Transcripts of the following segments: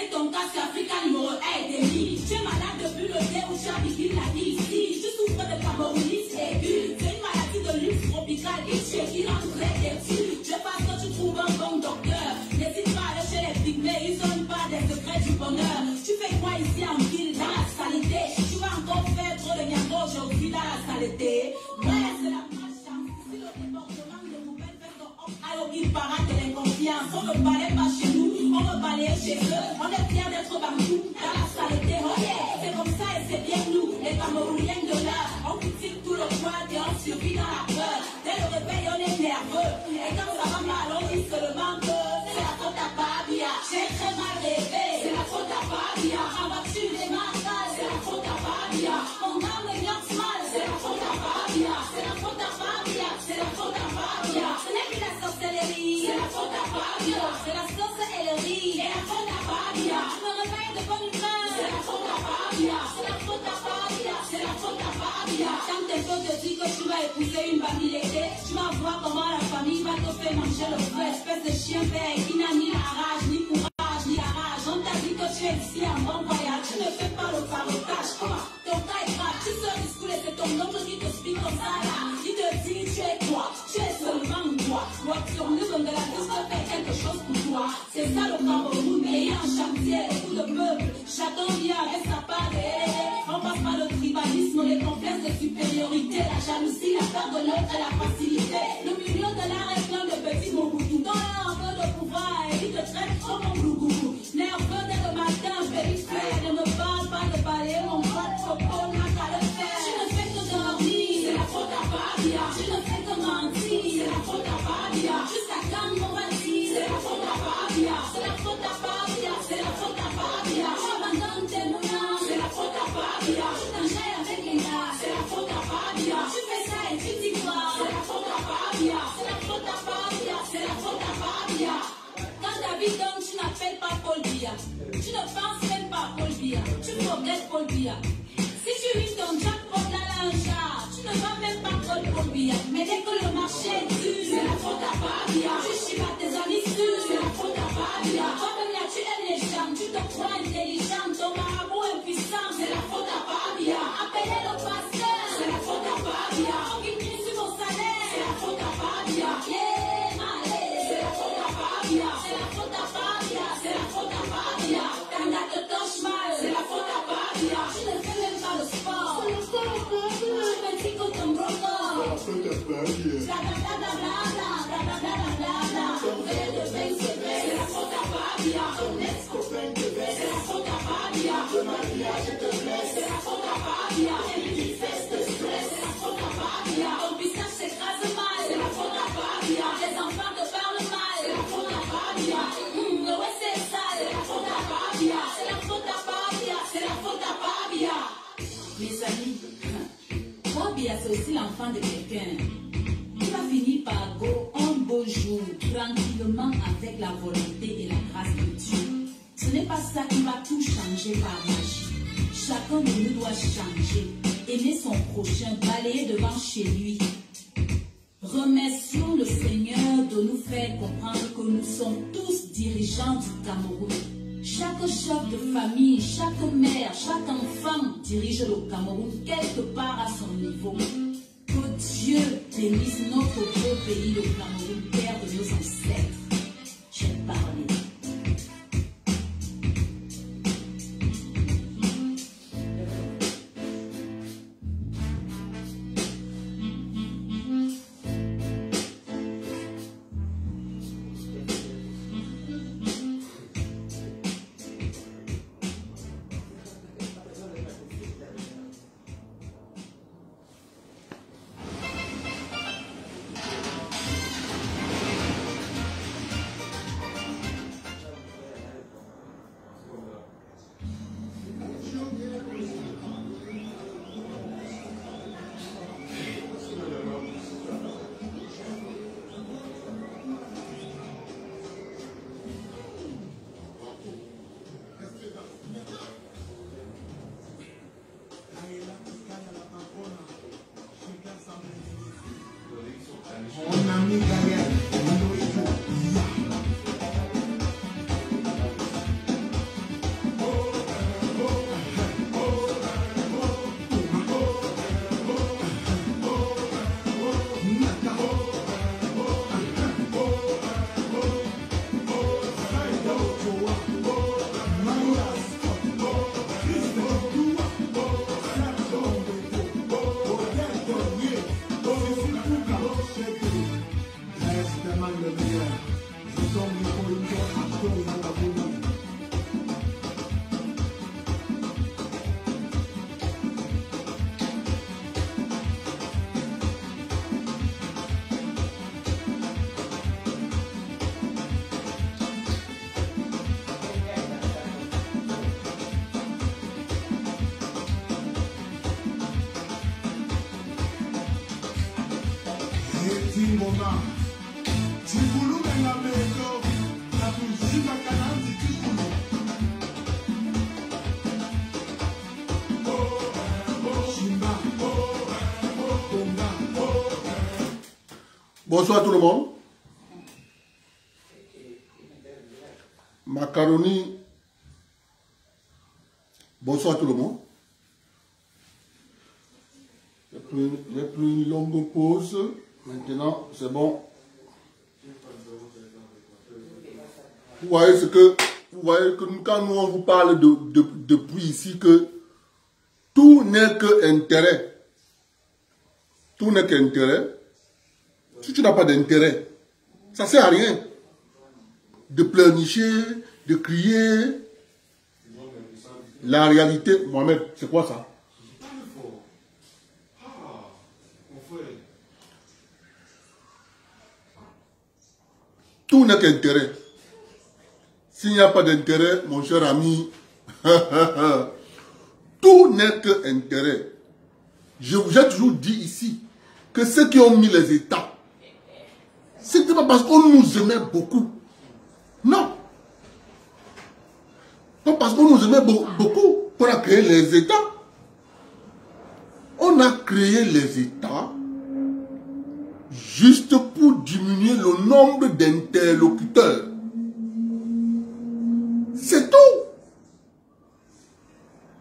c'est ton cas, c'est Africa numéro 1 des lits. Tu es malade depuis le dé où Charlie Bill l'a dit ici. Je souffre de camorrhiste aiguë. C'est une maladie de luxe tropicale. Et tu qui rend très déçu. Tu es parce que tu trouves un bon docteur. N'hésite pas à aller chez les pygmées, ils ont pas des secrets du bonheur. Tu fais quoi ici en ville? Dans la saleté Tu vas encore faire trop de niago aujourd'hui dans la saleté. Ouais, c'est la malchance. Si le débordement de Roubaix fait son homme, alors il parle de l'inconfiance. On ne parlait pas chez eux. On est bien d'être partout dans la salle. fait manger le feu, espèce de chien vert qui n'a ni la rage, ni courage, ni la rage. On t'a dit que tu es ici en bon voyage, tu ne fais pas le farotage, quoi. Ton cas est grave, tu sors risquer, c'est ton oncle qui te suit comme ça là. Il te dit, tu es toi, tu es seulement toi. Moi, sur nous, on de la douce, je faire quelque chose pour toi. C'est ça le Cameroun, mais en chantier, tout le meuble. Chacun vient avec sa part On passe par le tribalisme, les complexes de supériorité, la jalousie, la peur de l'autre et la facilité. Zikulumenga meto na kuzimaka na nzikikulu Shimba, Bonga, Bonsoir tout le monde. Macaroni. Bonsoir tout le monde. C'est bon. Vous voyez ce que, vous voyez que quand nous on vous parle de, de- depuis ici que tout n'est que intérêt. Tout n'est qu'intérêt. Si tu n'as pas d'intérêt, ça sert à rien de pleurnicher, de crier. La réalité, Mohamed, c'est quoi ça? Tout n'est qu'intérêt. S'il n'y a pas d'intérêt, mon cher ami, tout n'est que intérêt. Je vous ai toujours dit ici que ceux qui ont mis les États, ce n'était pas parce qu'on nous aimait beaucoup. Non. Pas parce qu'on nous aimait beau- beaucoup qu'on a créé les États. On a créé les États juste pour diminuer le nombre d'interlocuteurs. C'est tout.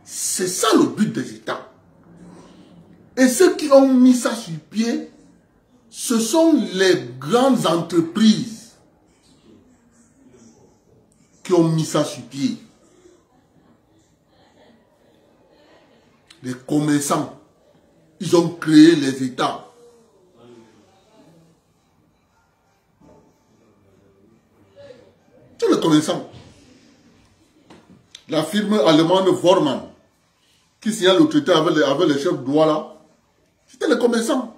C'est ça le but des États. Et ceux qui ont mis ça sur pied, ce sont les grandes entreprises qui ont mis ça sur pied. Les commerçants, ils ont créé les États. Tous les commerçants. La firme allemande Vormann, qui signa le traité avec les, avec les chefs là, c'était les commerçants.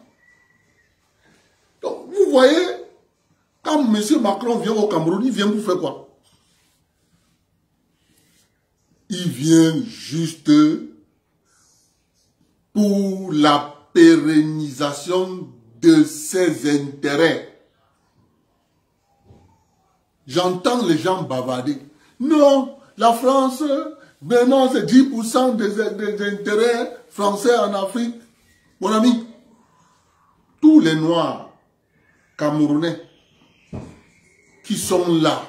Donc, vous voyez, quand M. Macron vient au Cameroun, il vient pour faire quoi? Il vient juste pour la pérennisation de ses intérêts. J'entends les gens bavarder. Non, la France, maintenant c'est 10% des, intérêts français en Afrique. Mon ami, tous les Noirs camerounais qui sont là,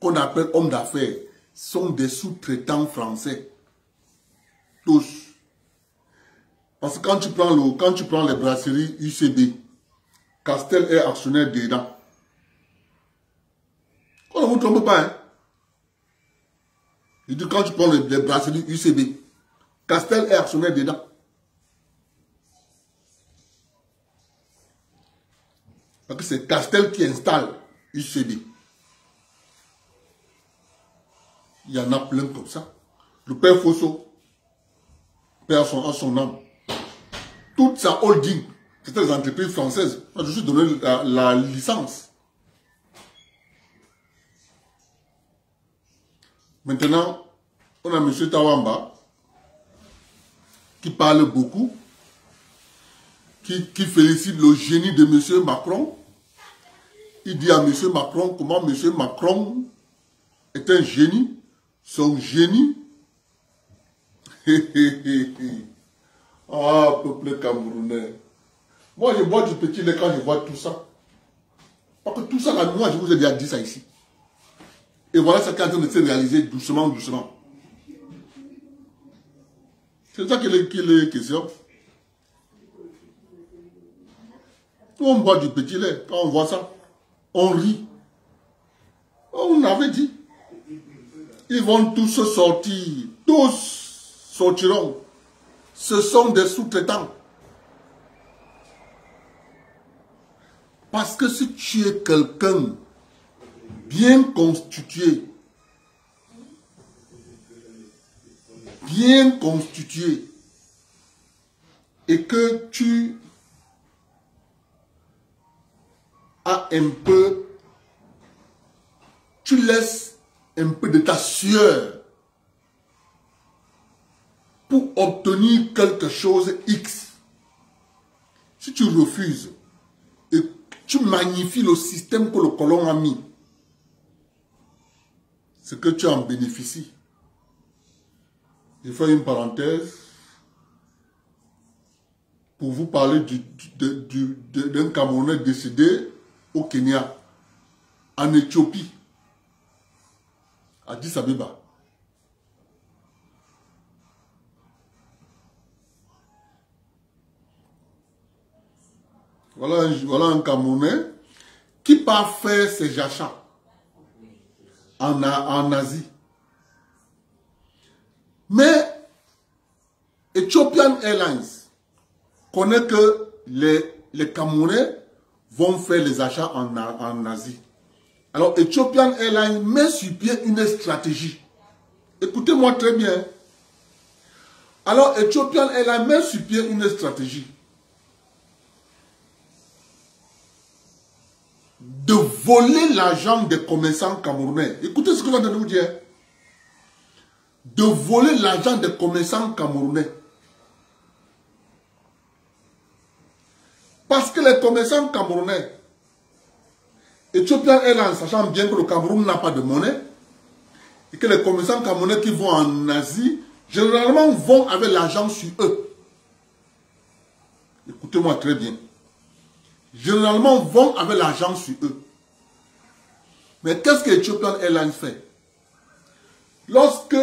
qu'on appelle hommes d'affaires, sont des sous-traitants français. Tous. Parce que quand tu prends, le, quand tu prends les brasseries UCB, Castel est actionnaire dedans. On ne vous trompe pas, hein. Je dis quand tu prends les, brasseries UCB, Castel est actionnaire dedans. Parce que c'est Castel qui installe UCB. Il y en a plein comme ça. Le père Fosso, père son, son âme. Toute sa holding, c'était des entreprises françaises. Moi, je suis donné la licence. Maintenant, on a M. Tawamba qui parle beaucoup, qui, qui félicite le génie de M. Macron. Il dit à M. Macron comment M. Macron est un génie. Son génie. ah, peuple camerounais. Moi, je bois du petit lait quand je vois tout ça. Parce que tout ça, moi, je vous ai déjà dit ça ici. Et voilà ce qui est en train de se réaliser doucement, doucement. C'est ça qu'il est, est question. On boit du petit lait. Quand on voit ça, on rit. On avait dit. Ils vont tous sortir. Tous sortiront. Ce sont des sous-traitants. Parce que si tu es quelqu'un bien constitué, bien constitué, et que tu as un peu, tu laisses un peu de ta sueur pour obtenir quelque chose X. Si tu refuses, tu magnifies le système que le colon a mis. C'est que tu en bénéficies. Je fais une parenthèse pour vous parler d'un Camerounais décédé au Kenya, en Éthiopie, à Addis Abeba. Voilà, voilà un Camerounais qui part faire ses achats en, en Asie. Mais Ethiopian Airlines connaît que les, les Camerounais vont faire les achats en, en Asie. Alors Ethiopian Airlines met sur pied une stratégie. Écoutez-moi très bien. Alors Ethiopian Airlines met sur pied une stratégie. De voler l'argent des commerçants camerounais. Écoutez ce que je viens de vous dire. De voler l'argent des commerçants camerounais. Parce que les commerçants camerounais, Ethiopian Airlines, sachant bien que le Cameroun n'a pas de monnaie, et que les commerçants camerounais qui vont en Asie, généralement vont avec l'argent sur eux. Écoutez-moi très bien généralement vont avec l'argent sur eux. Mais qu'est-ce que Ethiopian Airlines fait? Lorsque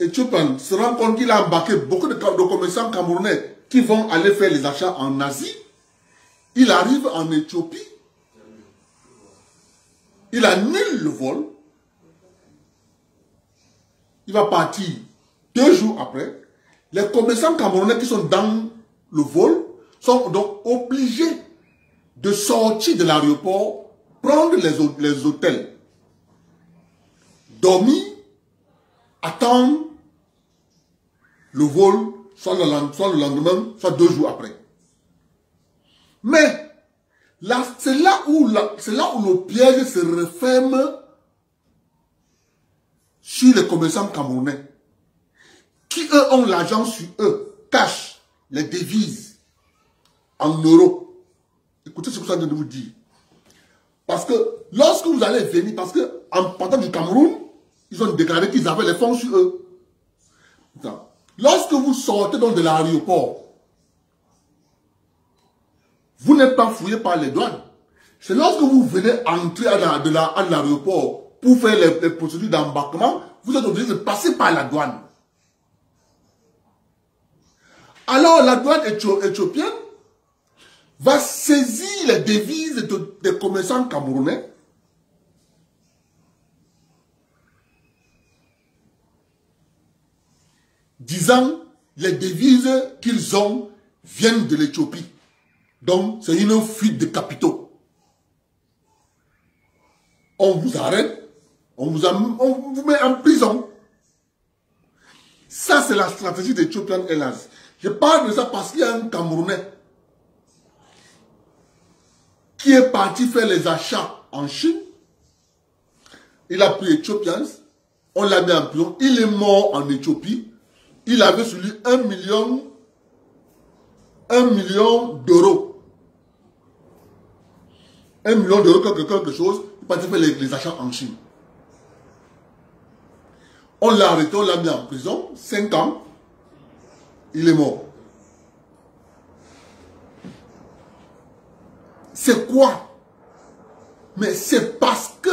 Ethiopian se rend compte qu'il a embarqué beaucoup de, commerçants camerounais qui vont aller faire les achats en Asie, il arrive en Éthiopie, il annule le vol, il va partir deux jours après. Les commerçants camerounais qui sont dans le vol sont donc obligés de sortir de l'aéroport, prendre les, hôtels, dormir, attendre le vol, soit le, lendemain, soit deux jours après. Mais c'est là, où là où le piège se referme sur les commerçants camerounais, qui eux ont l'argent sur eux, cash, les devises, en euros. Écoutez ce que je viens de vous dire. Parce que lorsque vous allez venir, parce que en partant du Cameroun, ils ont déclaré qu'ils avaient les fonds sur eux. Lorsque vous sortez donc de l'aéroport, vous n'êtes pas fouillé par les douanes. C'est lorsque vous venez entrer à l'aéroport pour faire les, les procédures d'embarquement, vous êtes obligé de passer par la douane. Alors la douane éthiopienne va saisir les devises des commerçants camerounais disant les devises qu'ils ont viennent de l'Éthiopie. Donc, c'est une fuite de capitaux. On vous arrête, on vous, met en prison. Ça, c'est la stratégie d'Ethiopian Airlines. Je parle de ça parce qu'il y a un Camerounais qui est parti faire les achats en Chine. Il a pris Ethiopians, on l'a mis en prison, il est mort en Éthiopie. Il avait sur lui un million, un million d'euros. Un million d'euros, quelque, chose, il parti faire les, achats en Chine. On l'a arrêté, on l'a mis en prison, cinq ans, il est mort. C'est quoi? Mais c'est parce que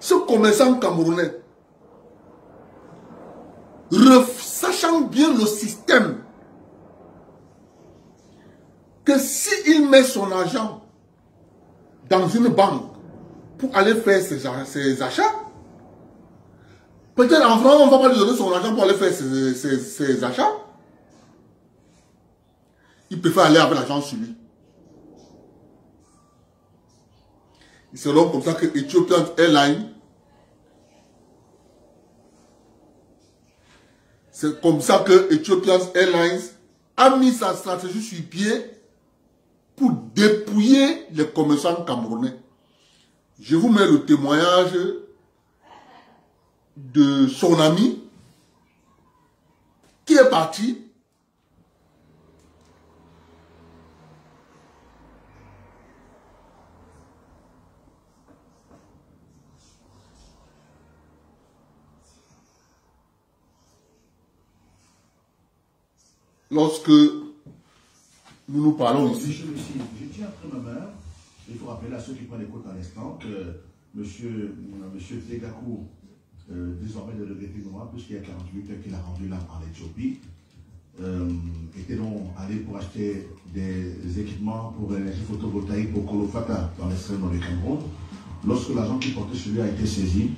ce commerçant camerounais, sachant bien le système, que s'il met son argent dans une banque pour aller faire ses, achats, peut-être en France, on ne va pas lui donner son argent pour aller faire ses achats. Il préfère aller avec l'argent sur lui. C'est donc comme ça que Ethiopian Airlines, c'est comme ça que Ethiopian Airlines a mis sa stratégie sur pied pour dépouiller les commerçants camerounais. Je vous mets le témoignage de son ami qui est parti lorsque nous nous parlons ici. Le Sire, je tiens après ma main, il faut rappeler à ceux qui prennent écoute à l'instant que monsieur, euh, monsieur Tegaku, euh, désormais de regretter moi, puisqu'il y a 48 heures qu'il a rendu là en Éthiopie, euh, était donc allé pour acheter des équipements pour l'énergie photovoltaïque pour Kolofata dans l'extrême nord du Cameroun. Lorsque l'agent qui portait sur lui a été saisi,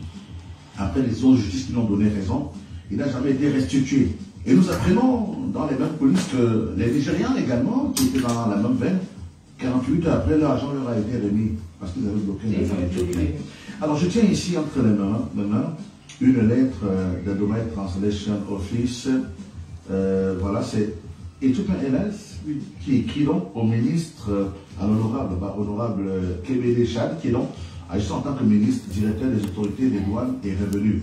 après les autres justices qui l'ont donné raison, il n'a jamais été restitué. Et nous apprenons dans les mêmes polices que les Nigériens également, qui étaient dans la même veine, 48 heures après, l'argent leur a été remis parce qu'ils avaient bloqué la zone Alors je tiens ici entre les mains, mains une lettre euh, de Domain Translation Office. Euh, voilà, c'est Ethiopian Airlines qui écrit donc au ministre, euh, à l'honorable, bah, honorable Kebede Chad, qui est donc agissant en tant que ministre directeur des autorités des douanes et revenus.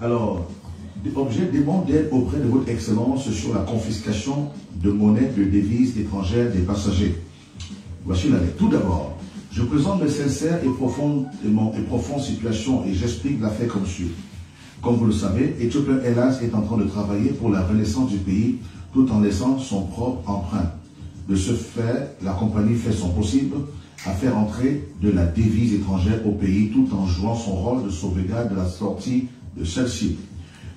Alors, objet demande d'aide auprès de votre excellence sur la confiscation de monnaie de devises étrangères des passagers. Voici la lettre. Tout d'abord, je présente mes sincères et profondes, et, situations et j'explique l'affaire comme suit. Comme vous le savez, Ethiopian Airlines est en train de travailler pour la renaissance du pays tout en laissant son propre empreinte. De ce fait, la compagnie fait son possible à faire entrer de la devise étrangère au pays tout en jouant son rôle de sauvegarde de la sortie de celle-ci.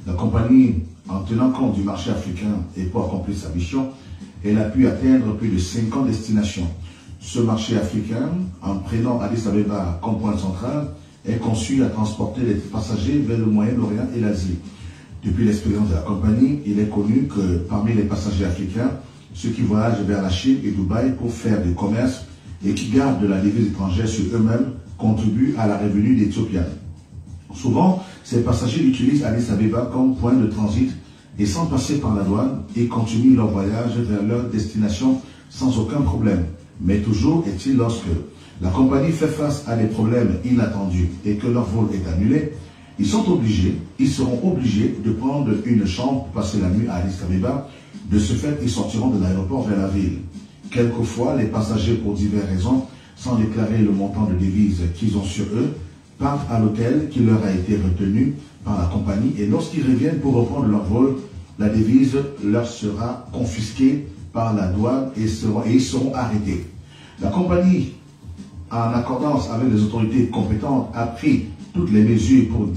La compagnie, en tenant compte du marché africain et pour accomplir sa mission, elle a pu atteindre plus de 50 destinations. Ce marché africain, en prenant Addis Abeba comme point central, est conçu à transporter les passagers vers le Moyen-Orient et l'Asie. Depuis l'expérience de la compagnie, il est connu que parmi les passagers africains, ceux qui voyagent vers la Chine et Dubaï pour faire du commerce et qui gardent de la devise étrangère sur eux-mêmes contribuent à la revenu d'Éthiopiens. Souvent, ces passagers utilisent Addis Abeba comme point de transit et sans passer par la douane, ils continuent leur voyage vers leur destination sans aucun problème. Mais toujours est-il lorsque la compagnie fait face à des problèmes inattendus et que leur vol est annulé, ils sont obligés, ils seront obligés de prendre une chambre pour passer la nuit à Addis Abeba. De ce fait, ils sortiront de l'aéroport vers la ville. Quelquefois, les passagers, pour diverses raisons, sans déclarer le montant de devises qu'ils ont sur eux, partent à l'hôtel qui leur a été retenu par la compagnie et lorsqu'ils reviennent pour reprendre leur vol, la devise leur sera confisquée par la douane et, et ils seront arrêtés. La compagnie, en accordance avec les autorités compétentes, a pris toutes les mesures pour,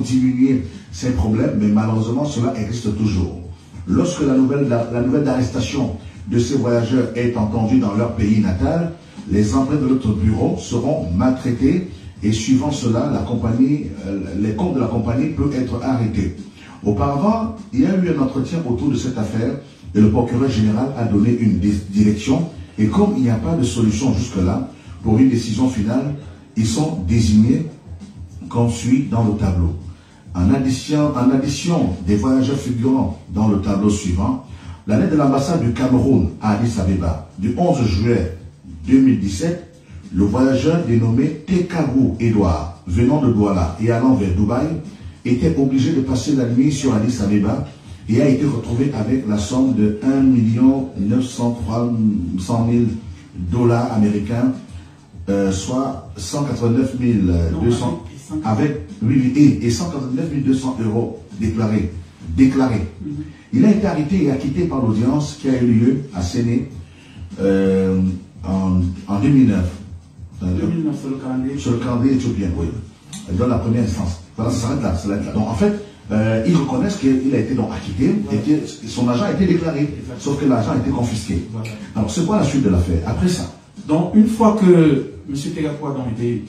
diminuer ces problèmes, mais malheureusement cela existe toujours. Lorsque la nouvelle, la d'arrestation de ces voyageurs est entendue dans leur pays natal, les emprunts de notre bureau seront maltraités et suivant cela, euh, les comptes de la compagnie peuvent être arrêtés. Auparavant, il y a eu un entretien autour de cette affaire et le procureur général a donné une di- direction et comme il n'y a pas de solution jusque-là, pour une décision finale, ils sont désignés comme suit dans le tableau. En addition, en addition des voyageurs figurant dans le tableau suivant, la lettre de l'ambassade du Cameroun à Addis Abeba du 11 juillet 2017, le voyageur dénommé Tekagu Edouard, venant de Douala et allant vers Dubaï, était obligé de passer la nuit sur Addis Abeba et a été retrouvé avec la somme de 1 903 000 dollars américains, euh, soit 189 200 avec oui, et, et 189 200 euros déclarés. déclarés. Il a été arrêté et acquitté par l'audience qui a eu lieu à Séné euh, en, en 2009. 2009, c'est le calendrier. sur le calendrier éthiopien, oui. Dans la première instance. Voilà, ça s'arrête là, ça s'arrête là. Donc en fait, euh, ils reconnaissent qu'il a été donc acquitté et que son argent a été déclaré, sauf que l'argent a été confisqué. Voilà. Alors c'est quoi la suite de l'affaire Après ça, Donc, une fois que M. Tegakwa a été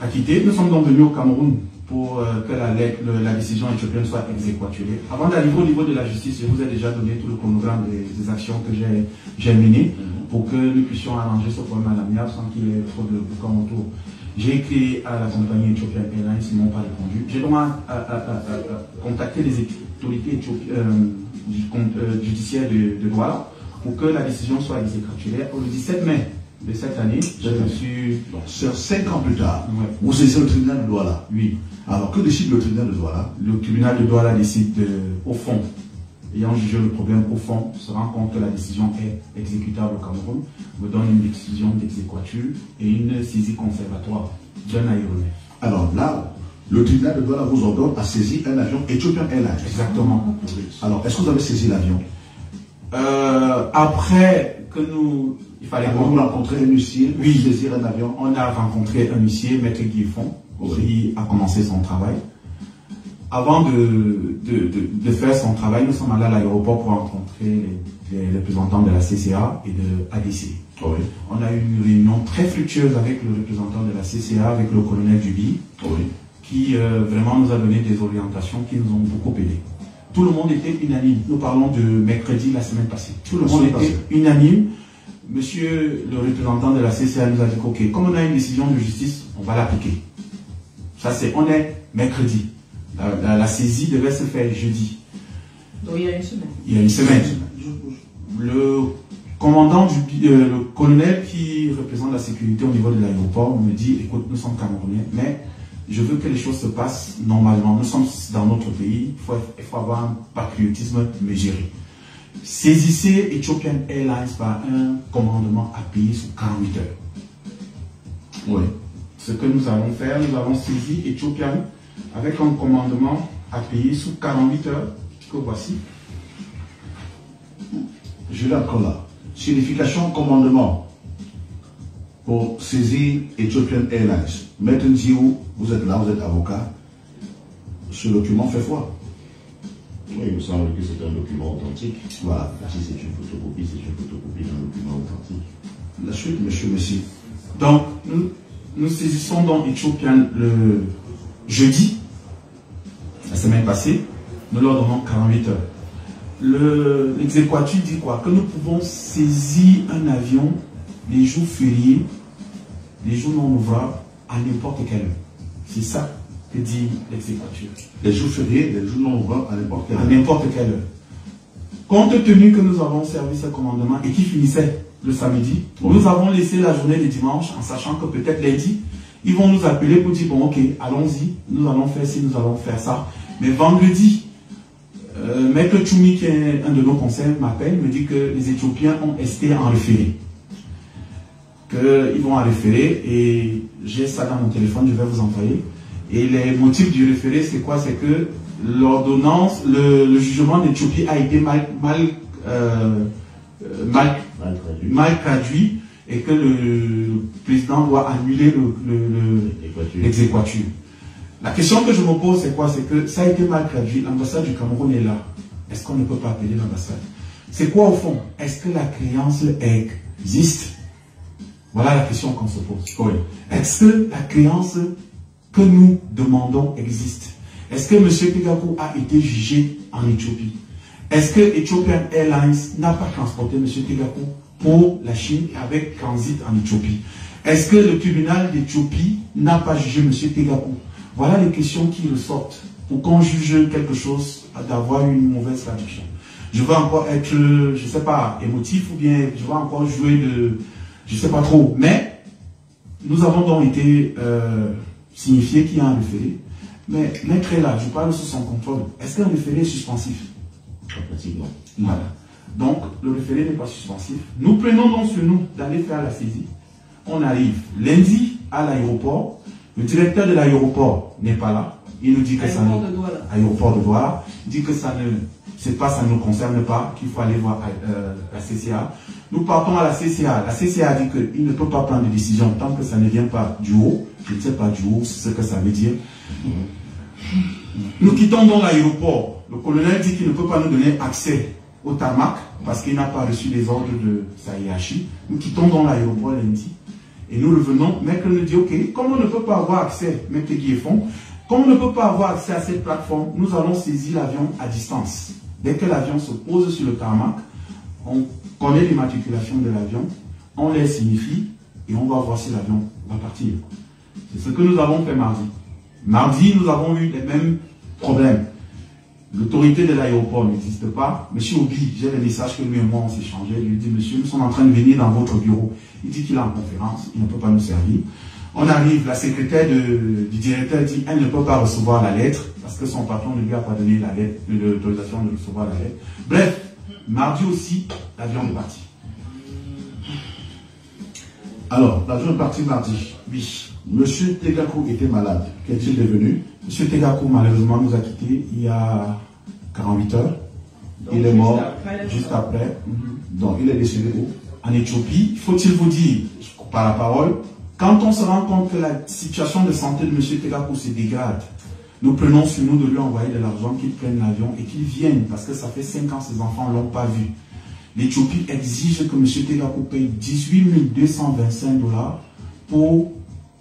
acquitté, nous sommes donc venus au Cameroun pour euh, que la, lettre- le- la décision éthiopienne soit exécutive. Avant d'arriver au niveau de la justice, je vous ai déjà donné tout le chronogramme des, des actions que j'ai- menées pour que nous puissions arranger ce problème à l'amiable sans qu'il y ait trop de boucan autour. J'ai écrit à la compagnie Ethiopian Airlines, ils n'ont pas répondu. J'ai donc à- à- à- contacté les autorités euh, euh, judiciaires de, de Douala pour que la décision soit exécutée. Au 17 mai de cette année, j'ai reçu donc, c'est cinq ans plus tard, Ouais. vous saisissez le tribunal de Douala. oui, Alors que décide le tribunal de Douala? Le tribunal de Douala décide de- au fond, ayant jugé le problème au fond, se rend compte que la décision est exécutable au Cameroun, me donne une décision d'exéquature et une saisie conservatoire d'un aéronef. Alors là, le tribunal de Douala vous ordonne à saisir un avion Ethiopian Airlines. Exactement. Alors, est-ce que vous avez saisi l'avion? Euh, après que nous, il fallait rencontrer un huissier, Oui. saisir un avion. On a rencontré un huissier, Maître Guiffon, qui a commencé son travail. Avant de, de, de- de faire son travail, nous sommes allés à l'aéroport pour rencontrer les, les représentants de la CCA et de ADC. Oui. On a eu une réunion très fructueuse avec le représentant de la CCA, avec le colonel Duby, Oui. qui euh, vraiment nous a donné des orientations qui nous ont beaucoup aidés. Tout le monde était unanime. Nous parlons de mercredi la semaine passée. Tout le monde était passée. unanime. Monsieur le représentant de la CCA nous a dit ok, comme on a une décision de justice, on va l'appliquer. Ça c'est, on est mercredi. La, la- la saisie devait se faire jeudi. Donc il y a une semaine. Il y a une semaine. Le commandant du euh, le colonel qui représente la sécurité au niveau de l'aéroport me dit écoute, nous sommes Camerounais, mais je veux que les choses se passent normalement. Nous sommes dans notre pays, il faut, il faut avoir un patriotisme mesuré. Saisissez Ethiopian Airlines par un commandement à payer sous 48 heures. Oui. Ce que nous allons faire, nous avons saisi Ethiopian avec un commandement à payer sous 48 heures, que voici. Encore là. Signification commandement pour saisir Ethiopian Airlines. Maître Nziou, vous êtes là, vous êtes avocat. Ce document fait foi. Oui, il me semble que c'est un document authentique. Voilà. Si c'est une photocopie, c'est une photocopie d'un document authentique. La suite, monsieur Messi. Donc, nous, nous saisissons dans Ethiopian le jeudi, la semaine passée. Nous leur donnons 48 heures. Le- L'exéquatur dit quoi? Que nous pouvons saisir un avion les jours fériés, les jours non ouvrables, à n'importe quelle heure. C'est ça que dit l'exéquatur. Les jours fériés, les jours non ouvrables à n'importe quelle à heure. n'importe quelle heure. Compte tenu que nous avons servi ce commandement et qui finissait le samedi, nous avons laissé la journée de dimanche en sachant que peut-être lundi, ils vont nous appeler pour dire bon ok, allons-y, nous allons faire ci, nous allons faire ça. Mais vendredi, euh, Maître Choumi, qui est un de nos conseils, m'appelle, me dit que les Éthiopiens ont esté en référé. Qu'ils vont en référé et j'ai ça dans mon téléphone, je vais vous envoyer. Et les motifs du référé, c'est quoi? C'est que l'ordonnance, le, jugement d'Éthiopie a été mal, mal, euh, euh, mal, Mal traduit. mal traduit et que le président doit annuler le- le-. La question que je me pose, c'est quoi? C'est que ça a été mal traduit. L'ambassade du Cameroun est là. Est-ce qu'on ne peut pas appeler l'ambassade? C'est quoi au fond? Est-ce que la créance existe? Voilà la question qu'on se pose. Est-ce que la créance que nous demandons existe? Est-ce que M. Pegakou a été jugé en Éthiopie? Est-ce que Ethiopian Airlines n'a pas transporté M. Pegakou pour la Chine avec transit en Éthiopie? Est-ce que le tribunal d'Éthiopie n'a pas jugé M. Pegakou Voilà les questions qui ressortent pour qu'on juge quelque chose d'avoir une mauvaise traduction. Je vais encore être, je ne sais pas, émotif ou bien je vais encore jouer de, je ne sais pas trop, mais nous avons donc été euh, signifiés qu'il y a un référé. Mais maître là, je parle sous son contrôle. Est-ce qu'un référé est suspensif? Voilà. Donc, le référé n'est pas suspensif. Nous prenons donc sur nous d'aller faire la saisie. On arrive lundi à l'aéroport. Le directeur de l'aéroport n'est pas là. Il nous dit que ça ne- de Douala. aéroport de Douala. Il dit que ça ne, c'est pas, ça ne nous concerne pas, qu'il faut aller voir euh, la CCA. Nous partons à la CCA. La CCA dit qu'il ne peut pas prendre de décision tant que ça ne vient pas du haut. Je ne sais pas du haut ce que ça veut dire. Nous quittons donc l'aéroport. Le colonel dit qu'il ne peut pas nous donner accès au tarmac parce qu'il n'a pas reçu les ordres de sa hiérarchie. Nous quittons donc l'aéroport lundi et nous revenons. Mec nous dit ok, comme on ne peut pas avoir accès, Maître Guiffon, comme on ne peut pas avoir accès à cette plateforme, nous allons saisir l'avion à distance. Dès que l'avion se pose sur le tarmac, on connaît l'immatriculation de l'avion, on les signifie et on va voir si l'avion va partir. C'est ce que nous avons fait mardi. Mardi, nous avons eu les mêmes problèmes. L'autorité de l'aéroport n'existe pas. Monsieur Obi, j'ai le message que lui et moi on s'est changé. Il lui dit, monsieur, nous sommes en train de venir dans votre bureau. Il dit qu'il est en conférence, il ne peut pas nous servir. On arrive, la secrétaire du directeur dit, elle ne peut pas recevoir la lettre parce que son patron ne lui a pas donné la lettre, l'autorisation de recevoir la lettre. Bref, mardi aussi, l'avion est parti. Alors, l'avion est parti mardi. Oui. Monsieur Tegaku était malade. Qu'est-il devenu? Monsieur Tegaku, malheureusement, nous a quittés il y a 48 heures. Donc, il est mort après, Juste après, Donc, il est décédé où? En Éthiopie, faut-il vous dire, par la parole, quand on se rend compte que la situation de santé de M. Tegaku se dégrade, nous prenons sur nous de lui envoyer de l'argent, qu'il prenne l'avion et qu'il vienne, parce que ça fait 5 ans ses enfants ne l'ont pas vu. L'Éthiopie exige que M. Tegaku paye 18 225 dollars pour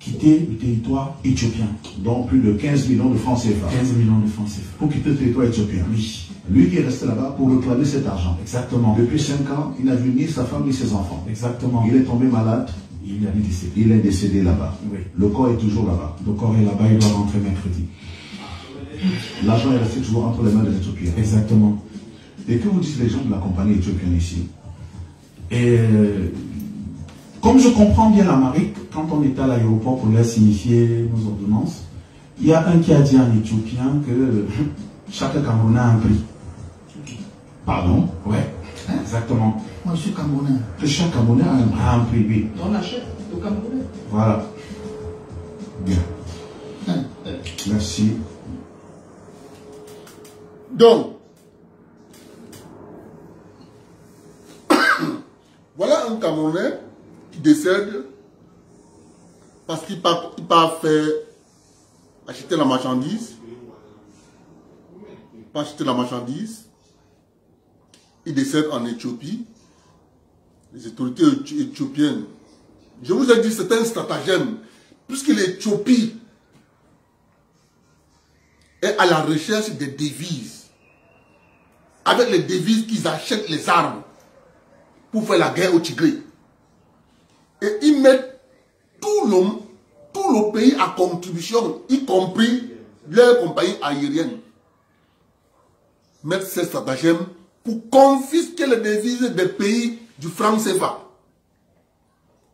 quitter le territoire éthiopien. Donc, plus de 15 millions de francs CFA. 15 millions de francs CFA. Pour quitter le territoire éthiopien. Oui, Lui qui est resté là-bas pour réclamer cet argent. exactement. Depuis 5 ans, il n'a vu ni sa femme ni ses enfants. Exactement. Il est tombé malade, Il est décédé. il est décédé là-bas. Oui. Le corps est toujours là-bas. Le corps est là-bas, il doit rentrer mercredi. L'argent est resté toujours entre les mains des Éthiopiens. Exactement. Et que vous disent les gens de la compagnie éthiopienne ici? Et euh, comme je comprends bien l'Amérique, quand on était à l'aéroport pour leur signifier nos ordonnances, il y a un qui a dit en éthiopien que chaque Camerounais a un prix. Pardon? Ouais, exactement. Moi, je suis Camerounais. Que chaque Camerounais a un A un prix, oui. On achète au Camerounais. Voilà. bien. Merci. Donc, voilà un Camerounais décède parce qu'il il part faire acheter la marchandise. Part acheter la marchandise. Il décède en Éthiopie. Les autorités éthi- éthiopiennes. Je vous ai dit, c'est un stratagème. Puisque l'Éthiopie est à la recherche des devises. Avec les devises qu'ils achètent les armes pour faire la guerre au Tigré. Et ils mettent tout le, tout le pays à contribution, y compris leurs compagnies aériennes. Mettre ces stratagèmes pour confisquer les devises des pays du franc CFA.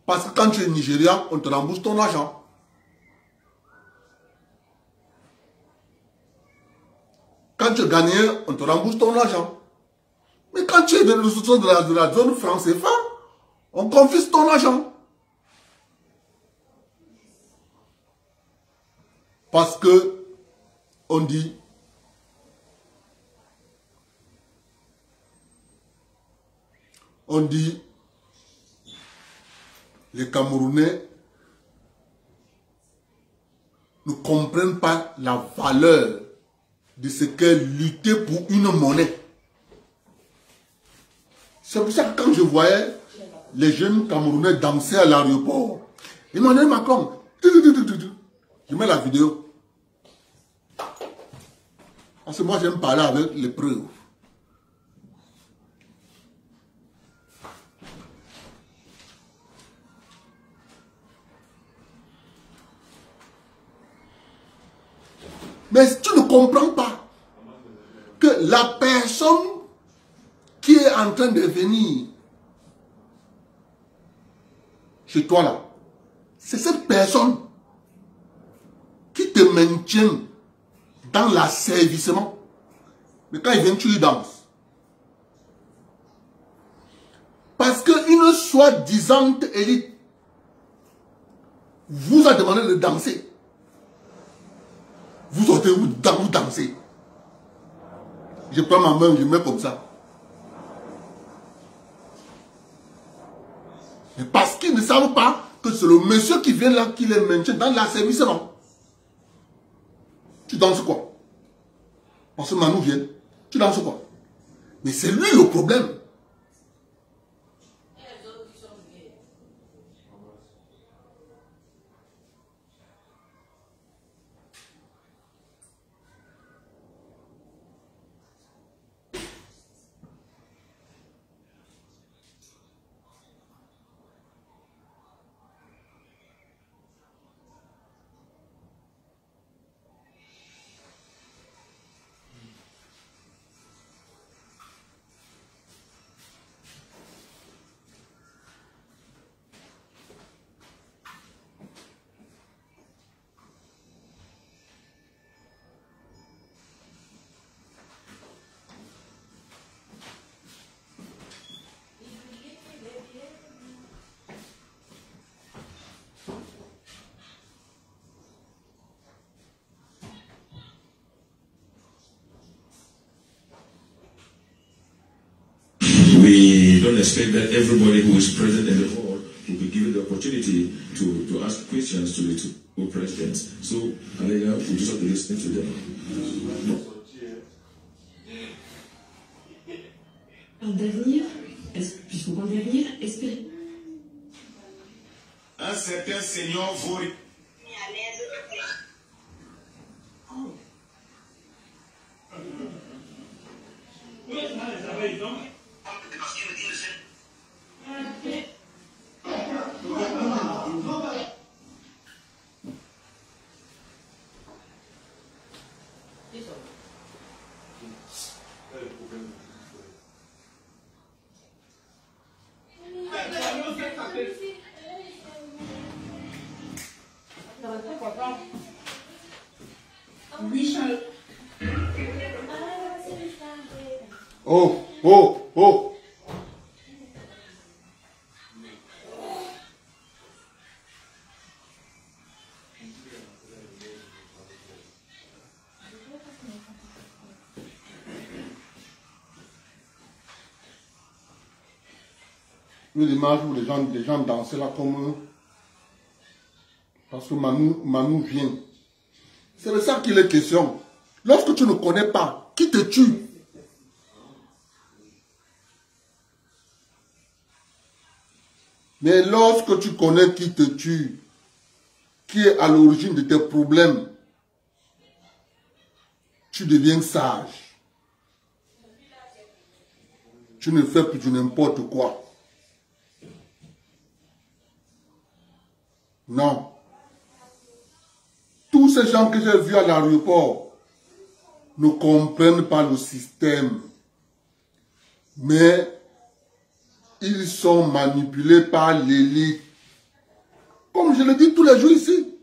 Parce que quand tu es Nigérian, on te rembourse ton argent. Quand tu es Ghanéen, on te rembourse ton argent. Mais quand tu es de, la, de la zone franc CFA, on confisque ton argent. Parce que on dit on dit les Camerounais ne comprennent pas la valeur de ce qu'est lutter pour une monnaie. C'est pour ça que quand je voyais les jeunes Camerounais danser à l'aéroport, Emmanuel Macron, je mets la vidéo. Parce que moi j'aime parler avec les. Mais tu ne comprends pas que la personne qui est en train de venir chez toi là, c'est cette personne qui te maintient dans l'asservissement. Mais quand il vient, tu lui danses. Parce qu'une soi-disant élite vous a demandé de danser. Vous sortez, vous, vous. Je prends ma main, je mets comme ça. Mais parce qu'ils ne savent pas que c'est le monsieur qui vient là qui les maintient dans l'asservissement. Tu danses quoi? Parce que Manu vient. Tu danses quoi? Mais c'est lui le problème. Expect that everybody who is present in the hall will be given the opportunity to, to ask questions to the two two presidents. So, Alega, we just have to listen to them. D'avenir, puisqu'on parle d'avenir, espérez. Un certain Seigneur vaut Oh, oh, oh. Où les gens, les gens dansaient là comme. Parce que Manu, Manu vient. C'est de ça qu'il est question. Lorsque tu ne connais pas, qui te tue? Mais lorsque tu connais qui te tue, qui est à l'origine de tes problèmes, tu deviens sage. Tu ne fais plus du n'importe quoi. Non. Tous ces gens que j'ai vus à l'aéroport ne comprennent pas le système. Mais ils sont manipulés par l'élite. Comme je le dis tous les jours ici,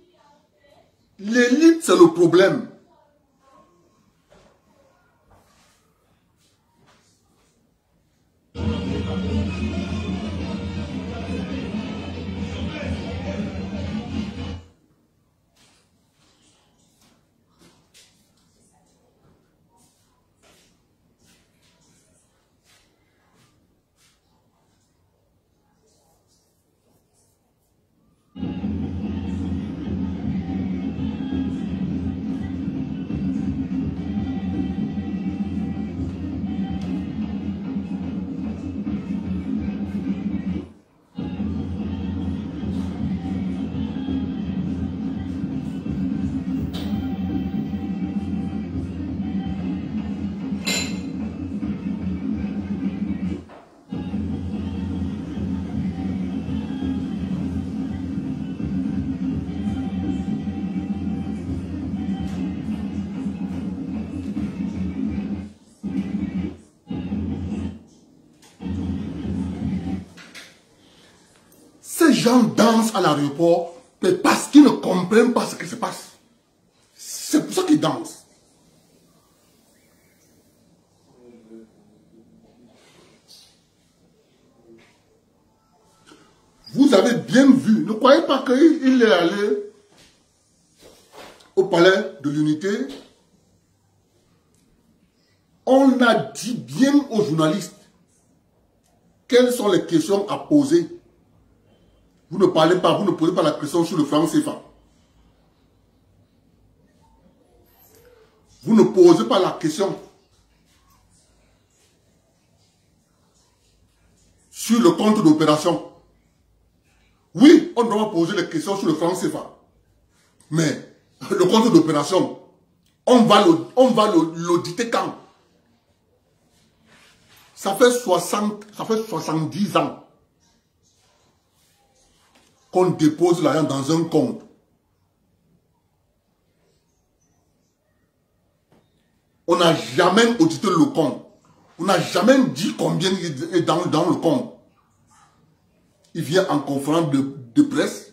l'élite, c'est le problème. Gens dansent à l'aéroport mais parce qu'ils ne comprennent pas ce qui se passe. C'est pour ça qu'ils dansent. Vous avez bien vu, ne croyez pas qu'il il est allé au palais de l'unité. On a dit bien aux journalistes quelles sont les questions à poser. Vous ne parlez pas, vous ne posez pas la question sur le franc CFA. Vous ne posez pas la question sur le compte d'opération. Oui, on doit poser les questions sur le franc CFA. Mais le compte d'opération, on va l'auditer quand? Ça fait, 60, ça fait 70 ans qu'on dépose l'argent dans un compte. On n'a jamais audité le compte. On n'a jamais dit combien il est dans, le compte. Il vient en conférence de, de presse.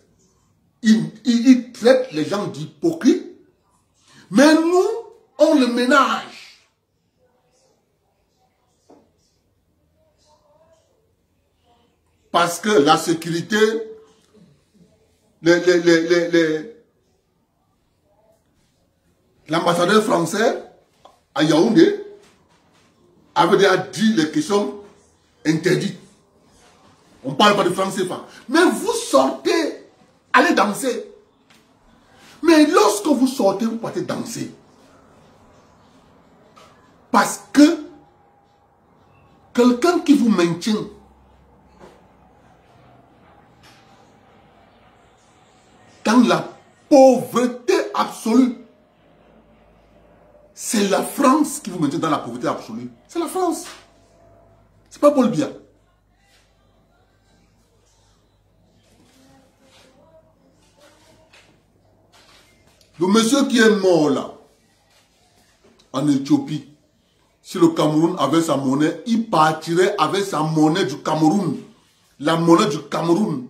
Il, il- il traite les gens d'hypocrites. Mais nous, on le ménage. Parce que la sécurité, l'ambassadeur français à Yaoundé avait déjà dit les questions interdites. parle pas de franc CFA. Mais vous sortez, allez danser. Mais lorsque vous sortez, vous partez danser. Parce que quelqu'un qui vous maintient dans la pauvreté absolue, c'est la France qui vous maintient dans la pauvreté absolue. C'est la France. C'est pas Paul Biya. Le monsieur qui est mort là, en Éthiopie, si le Cameroun avait sa monnaie, il partirait avec sa monnaie du Cameroun. La monnaie du Cameroun.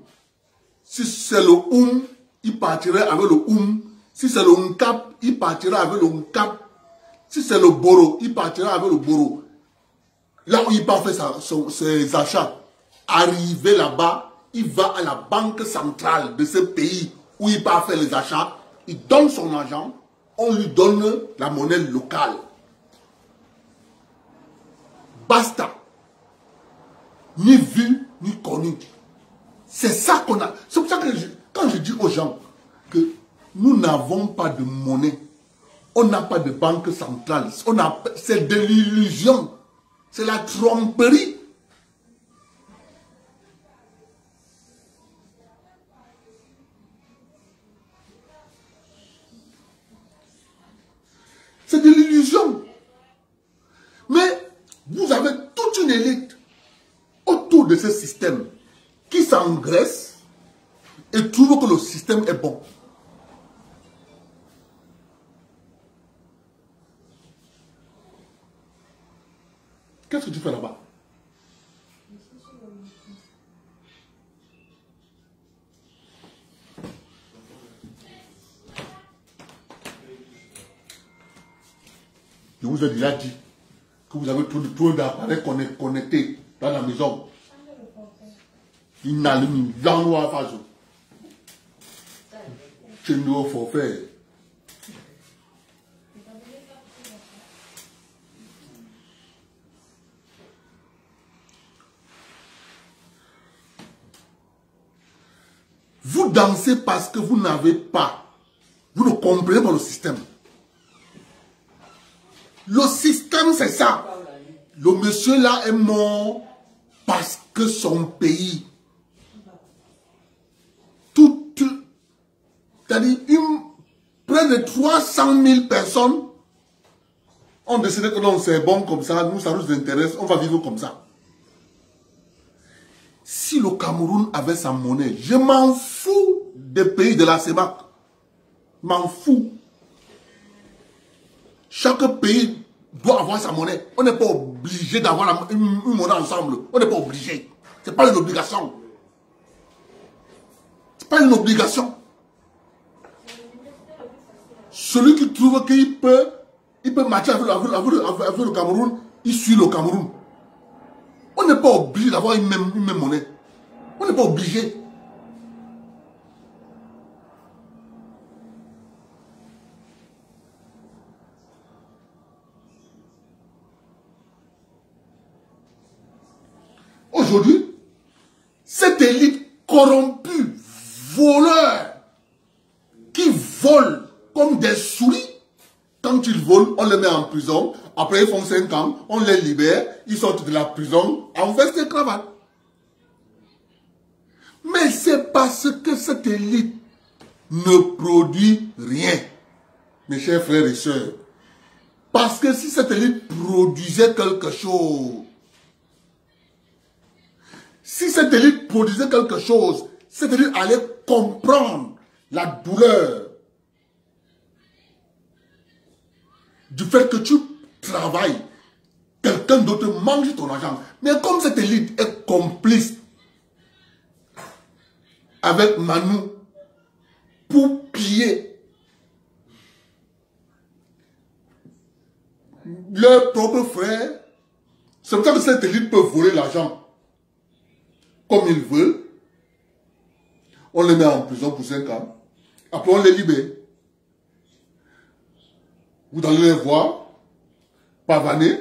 Si c'est le Oum, il partirait avec le Oum. Si c'est le Nkap, il partirait avec le Nkap. Si c'est le Boro, il partirait avec le Boro. Là où il part faire ses achats, arrivé là-bas, il va à la banque centrale de ce pays où il part faire les achats, il donne son argent, on lui donne la monnaie locale. Basta. Ni vu, ni connu. C'est ça qu'on a. C'est pour ça que quand je dis aux gens que nous n'avons pas de monnaie, on n'a pas de banque centrale, c'est de l'illusion, c'est la tromperie. C'est de l'illusion. Mais vous avez toute une élite autour de ce système qui s'engraisse et trouve que le système est bon. Qu'est-ce que tu fais là-bas Je vous ai déjà dit que vous avez trop trop d'appareils conne- connectés dans la maison. Il n'allume l'endroit face. Chez nous, forfait. Vous dansez parce que vous n'avez pas. Vous ne comprenez pas le système. Le système, c'est ça. Le monsieur là est mort parce que son pays, toute, c'est-à-dire près de 300 000 personnes ont décidé que non, c'est bon comme ça, nous, ça nous intéresse, on va vivre comme ça. Si le Cameroun avait sa monnaie, je m'en fous des pays de la CEMAC. M'en fous. Chaque pays doit avoir sa monnaie. On n'est pas obligé d'avoir une, monnaie ensemble. On n'est pas obligé. Ce n'est pas une obligation. Ce n'est pas une obligation. Celui qui trouve qu'il peut, il peut matcher avec, le- Cameroun, il suit le Cameroun. On n'est pas obligé d'avoir une même monnaie. On n'est pas obligé. Aujourd'hui, cette élite corrompue, voleur, qui vole comme des souris, quand ils volent, on les met en prison. Après, ils font 5 ans, on les libère, ils sortent de la prison en veste et cravate. Mais c'est parce que cette élite ne produit rien, mes chers frères et sœurs. Parce que si cette élite produisait quelque chose, si cette élite produisait quelque chose, cette élite allait comprendre la douleur du fait que tu travailles, quelqu'un d'autre mange ton argent. Mais comme cette élite est complice avec Manu pour piller leurs propres frères, c'est pour ça que cette élite peut voler l'argent comme il veut. On les met en prison pour 5 ans. Après, on les libère. Vous allez les voir pavaner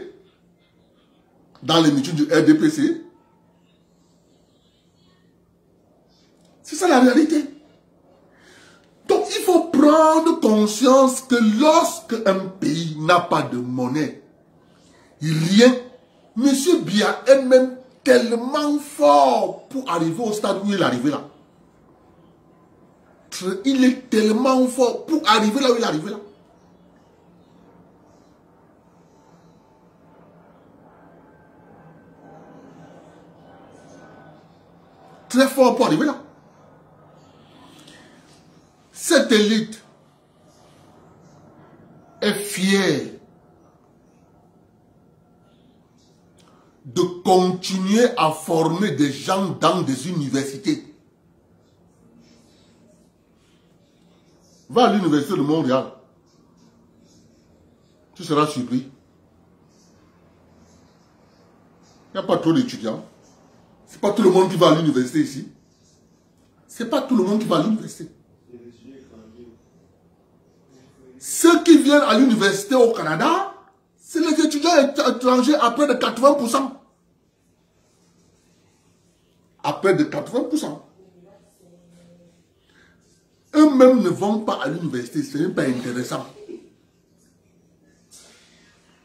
dans les meetings du RDPC. C'est ça la réalité. Donc il faut prendre conscience que lorsque un pays n'a pas de monnaie, rien, Monsieur Bia est même tellement fort pour arriver au stade où il est arrivé là. Il est tellement fort pour arriver là où il est arrivé là. Très fort pour arriver là. Cette élite est fière de continuer à former des gens dans des universités. Va à l'université de Montréal. Tu seras surpris. Il n'y a pas trop d'étudiants. Ce n'est pas tout le monde qui va à l'université ici. Ce n'est pas tout le monde qui va à l'université. Ceux qui viennent à l'université au Canada, c'est les étudiants étrangers à près de 80%. À près de 80%. Eux-mêmes ne vont pas à l'université, ce n'est pas intéressant.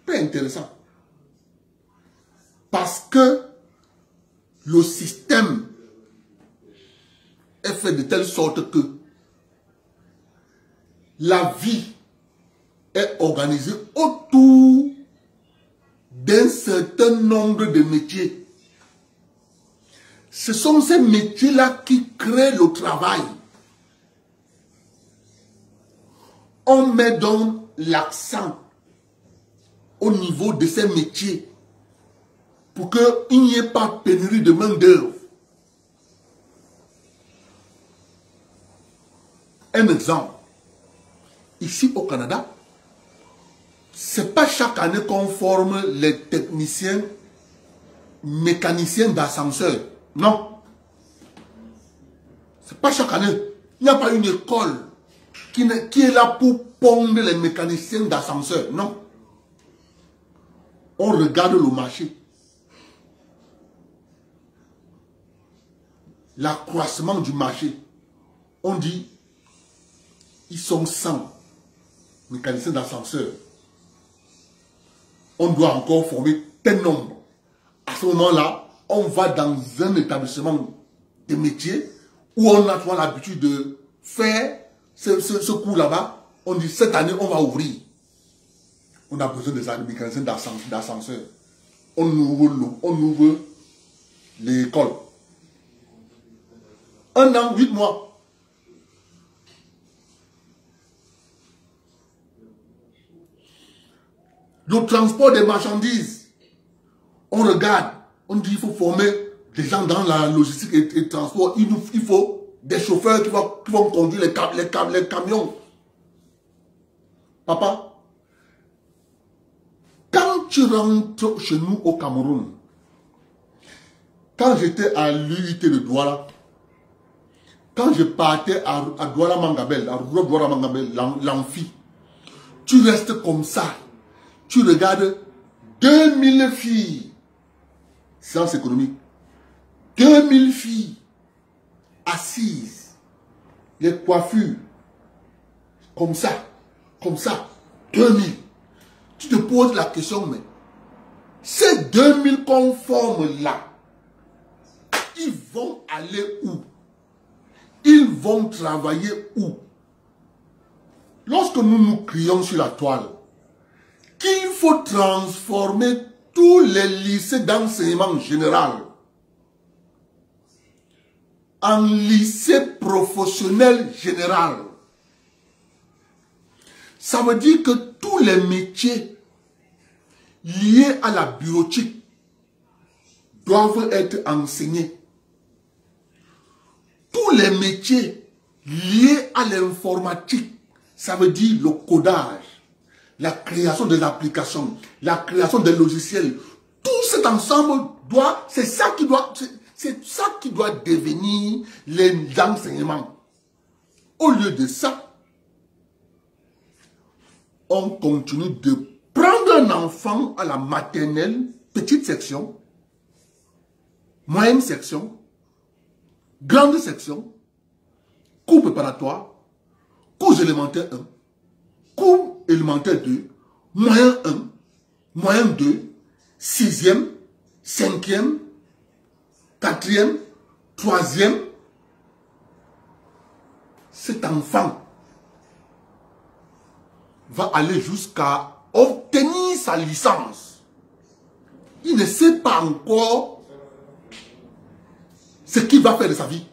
Pas intéressant. Parce que le système est fait de telle sorte que la vie est organisée autour d'un certain nombre de métiers. Ce sont ces métiers-là qui créent le travail. On met donc l'accent au niveau de ces métiers pour qu'il n'y ait pas pénurie de main-d'œuvre. Un exemple. Ici au Canada, c'est pas chaque année qu'on forme les techniciens, mécaniciens d'ascenseur. Non. C'est pas chaque année. Il n'y a pas une école qui, qui est là pour pondre les mécaniciens d'ascenseur. Non. On regarde le marché. L'accroissement du marché. On dit, ils sont 100 mécaniciens d'ascenseur on doit encore former tel nombre. À ce moment-là, on va dans un établissement de métier où on a l'habitude de faire ce, cours là-bas. On dit cette année, on va ouvrir. On a besoin des mécaniciens d'ascenseur. On ouvre, on ouvre l'école. Un an, huit mois. Le transport des marchandises. On regarde, on dit qu'il faut former des gens dans la logistique et, le transport. Il, il, faut des chauffeurs qui vont, conduire les, les, les camions. Papa, quand tu rentres chez nous au Cameroun, quand j'étais à l'UIT de Douala, quand je partais à, Douala Mangabel, à Douala Mangabel, l'amphi, tu restes comme ça tu regardes 2000 filles, sciences économiques, 2000 filles assises, les coiffures, comme ça, comme ça, 2000. Tu te poses la question, mais ces 2000 conformes-là, ils vont aller où? Ils vont travailler où? Lorsque nous nous crions sur la toile, qu'il faut transformer tous les lycées d'enseignement général en lycée professionnel général. Ça veut dire que tous les métiers liés à la bureautique doivent être enseignés. Tous les métiers liés à l'informatique, ça veut dire le codage, la création des applications, la création des logiciels, tout cet ensemble doit, c'est ça qui doit, c'est ça qui doit devenir les enseignements. Au lieu de ça, on continue de prendre un enfant à la maternelle, petite section, moyenne section, grande section, cours préparatoire, cours élémentaire 1, cours élémentaire 2, moyen 1, moyen 2, sixième, cinquième, quatrième, troisième, cet enfant va aller jusqu'à obtenir sa licence. Il ne sait pas encore ce qu'il va faire de sa vie.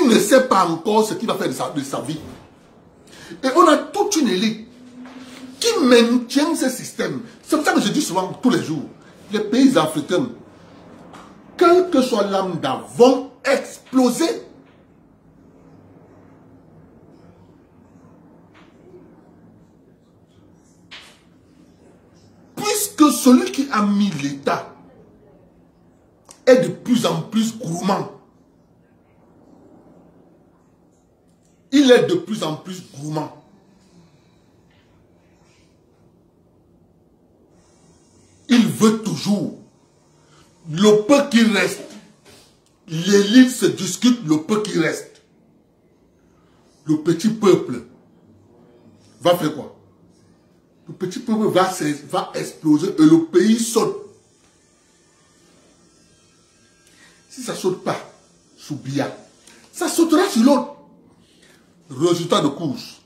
Il ne sait pas encore ce qu'il va faire de sa, de sa vie. Et on a toute une élite qui maintient ce système. C'est pour ça que je dis souvent, tous les jours, les pays africains, quelle que soit l'âme vont exploser. Puisque celui qui a mis l'État est de plus en plus gourmand. Il est de plus en plus gourmand. Il veut toujours le peu qui reste. L'élite se discute le peu qui reste. Le petit peuple va faire quoi? Le petit peuple va, va exploser et le pays saute. Si ça ne saute pas sous Bia, ça sautera sur l'autre. Résultat de course.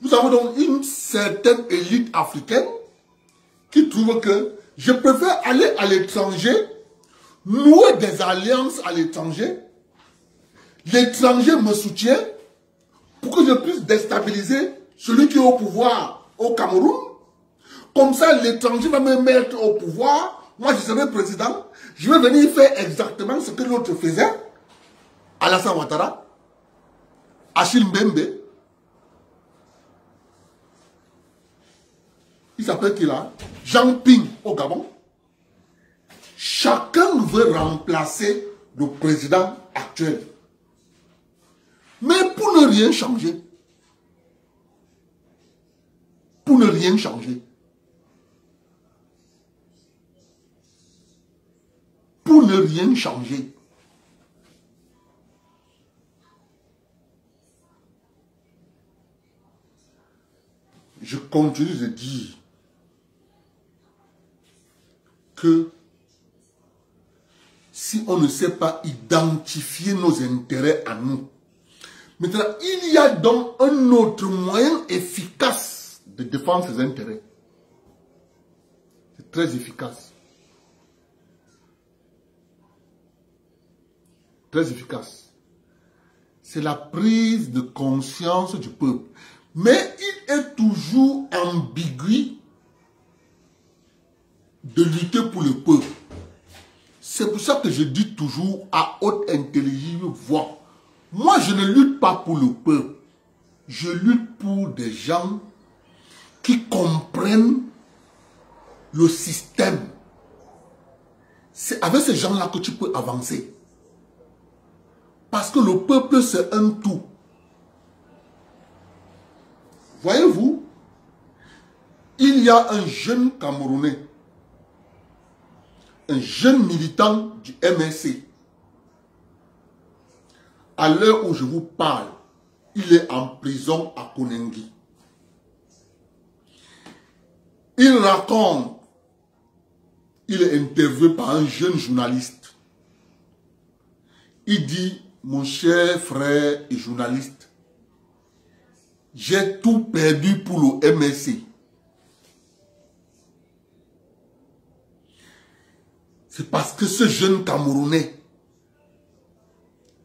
Nous avons donc une certaine élite africaine qui trouve que je préfère aller à l'étranger, nouer des alliances à l'étranger. L'étranger me soutient pour que je puisse déstabiliser celui qui est au pouvoir au Cameroun. Comme ça, l'étranger va me mettre au pouvoir. Moi, je serai président. Je vais venir faire exactement ce que l'autre faisait. Alassane Ouattara, Achille Mbembe. Il s'appelle qui là? Jean Ping au Gabon. Chacun veut remplacer le président actuel. Mais pour ne rien changer. Pour ne rien changer. Pour ne rien changer. Je continue de dire que si on ne sait pas identifier nos intérêts à nous, maintenant, il y a donc un autre moyen efficace de défendre ses intérêts. C'est très efficace. Très efficace. C'est la prise de conscience du peuple. Mais il est toujours ambigu de lutter pour le peuple. C'est pour ça que je dis toujours à haute intelligible voix, moi je ne lutte pas pour le peuple, je lutte pour des gens qui comprennent le système. C'est avec ces gens-là que tu peux avancer. Parce que le peuple, c'est un tout. Voyez-vous, il y a un jeune Camerounais un jeune militant du MSC. À l'heure où je vous parle, il est en prison à Konengi. Il raconte, il est interviewé par un jeune journaliste. Il dit, mon cher frère et journaliste, j'ai tout perdu pour le MSC. C'est parce que ce jeune Camerounais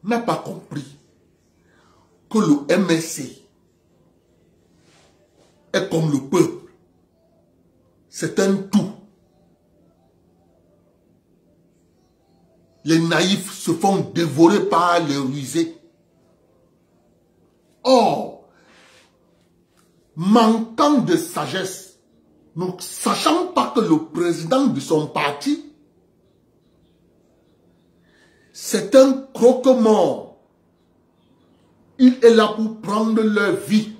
n'a pas compris que le MSC est comme le peuple. C'est un tout. Les naïfs se font dévorer par les rusés. Or, manquant de sagesse, ne sachant pas que le président de son parti c'est un croque-mort. Il est là pour prendre leur vie.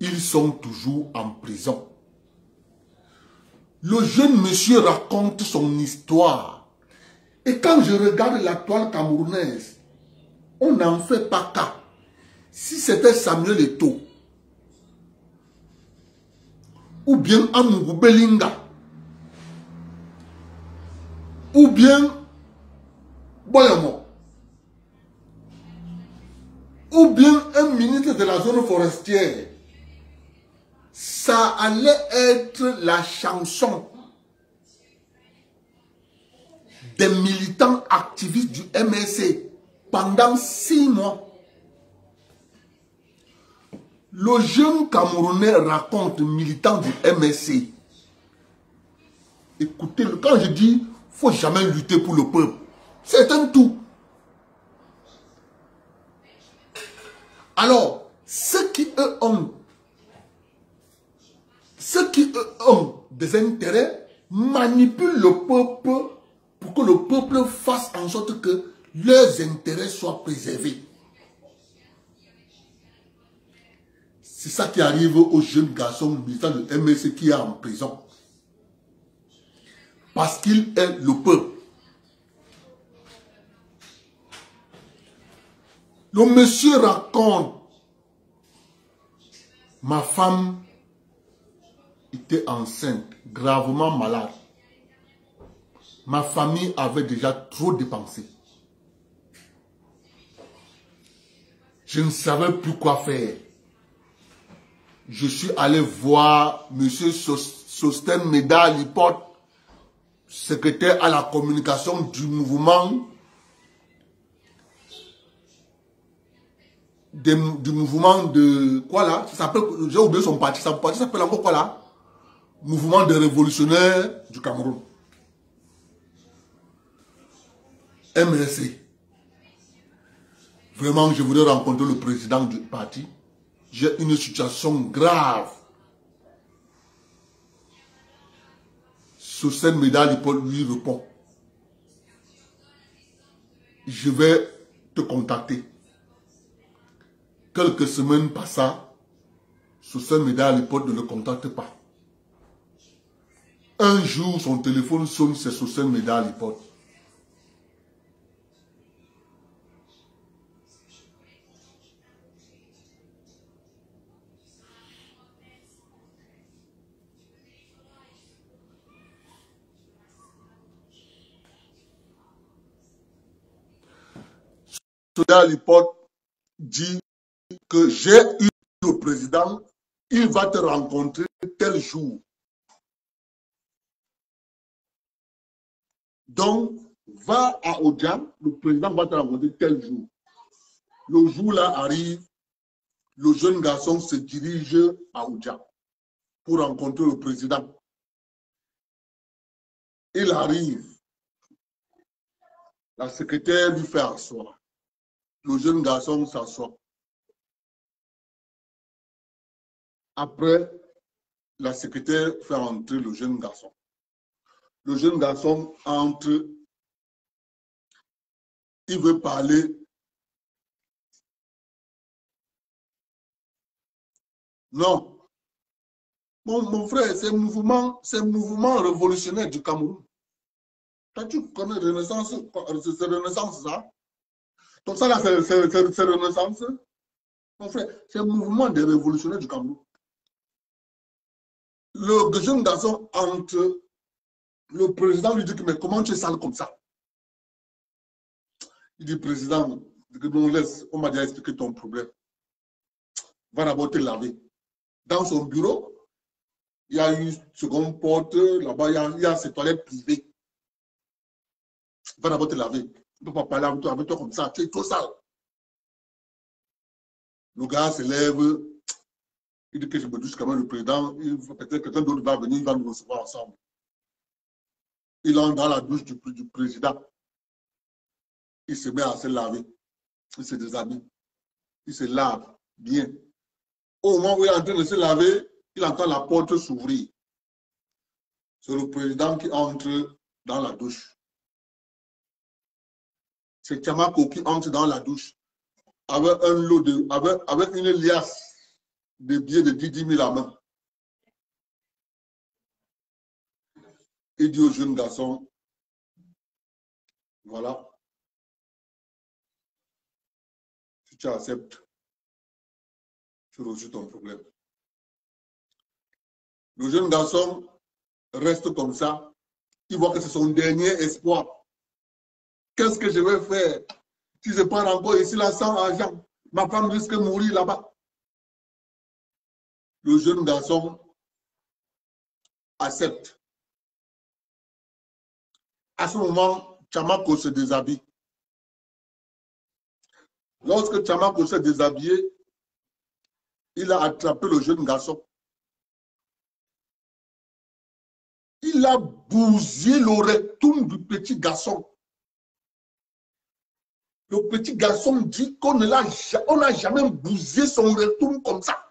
Ils sont toujours en prison. Le jeune monsieur raconte son histoire. Et quand je regarde la toile camerounaise, on n'en fait pas cas. Si c'était Samuel Eto'o, ou bien Amougou Belinga, ou bien Boyamo, ou bien un ministre de la zone forestière, ça allait être la chanson des militants activistes du MSC pendant six mois. Le jeune Camerounais raconte militant du MSC. Écoutez, quand je dis, faut jamais lutter pour le peuple, c'est un tout. Alors, ceux qui eux ont, ceux qui eux ont des intérêts manipulent le peuple pour que le peuple fasse en sorte que leurs intérêts soient préservés. C'est ça qui arrive aux jeunes garçons militants de MSC qui est en prison. Parce qu'il est le peuple. Le monsieur raconte, ma femme était enceinte, gravement malade. Ma famille avait déjà trop dépensé. Je ne savais plus quoi faire. Je suis allé voir M. Sosten Meda Lipote, secrétaire à la communication du mouvement du mouvement de quoi là? J'ai oublié son parti. Son parti s'appelle encore quoi là? Mouvement des révolutionnaires du Cameroun. MRC. Vraiment, je voudrais rencontrer le président du parti. J'ai une situation grave. Sur cette médaille, Paul lui répond. Je vais te contacter. Quelques semaines passant, sur cette médaille, Paul ne le contacte pas. Un jour, son téléphone sonne, c'est sur cette médaille, Paul. Sonia Lipote dit que j'ai eu le président, il va te rencontrer tel jour. Donc, va à Odia, le président va te rencontrer tel jour. Le jour là arrive, le jeune garçon se dirige à Odia pour rencontrer le président. Il arrive. La secrétaire lui fait asseoir le jeune garçon s'assoit. Après, la secrétaire fait entrer le jeune garçon. Le jeune garçon entre, il veut parler. Non. Mon, mon frère, c'est un mouvement, c'est mouvement révolutionnaire du Cameroun. Toi, tu connais Renaissance, c'est Renaissance, ça? Donc ça là, c'est Renaissance. Mon frère, c'est un mouvement des révolutionnaires du Cameroun. Le jeune garçon entre le président lui dit mais comment tu es sale comme ça? Il dit président, on, on m'a déjà expliqué ton problème. Va d'abord te laver. Dans son bureau, il y a une seconde porte, là-bas, il, il y a, ses toilettes privées. Va d'abord te laver ne peux pas parler avec toi, avec toi comme ça, tu es trop sale. Le gars se lève, il dit que je me douche quand même le président, peut-être que quelqu'un d'autre va venir, il va nous recevoir ensemble. Il entre dans la douche du, du président. Il se met à se laver. Il se déshabille. Il se lave bien. Au moment où il est en train de se laver, il entend la porte s'ouvrir. C'est le président qui entre dans la douche c'est Tiamako qui entre dans la douche avec un lot de, avec, avec une liasse de billets de 10 000 à main. il dit au jeune garçon, voilà, si tu acceptes, tu résous ton problème. Le jeune garçon reste comme ça. Il voit que c'est son dernier espoir. Qu'est-ce que je vais faire si je pars encore ici là sans argent? Ma femme risque de mourir là-bas. Le jeune garçon accepte. À ce moment, Chamako se déshabille. Lorsque Chamako s'est déshabillé, il a attrapé le jeune garçon. Il a bousillé le rectum du petit garçon. Le petit garçon dit qu'on n'a jamais bousillé son rectum comme ça.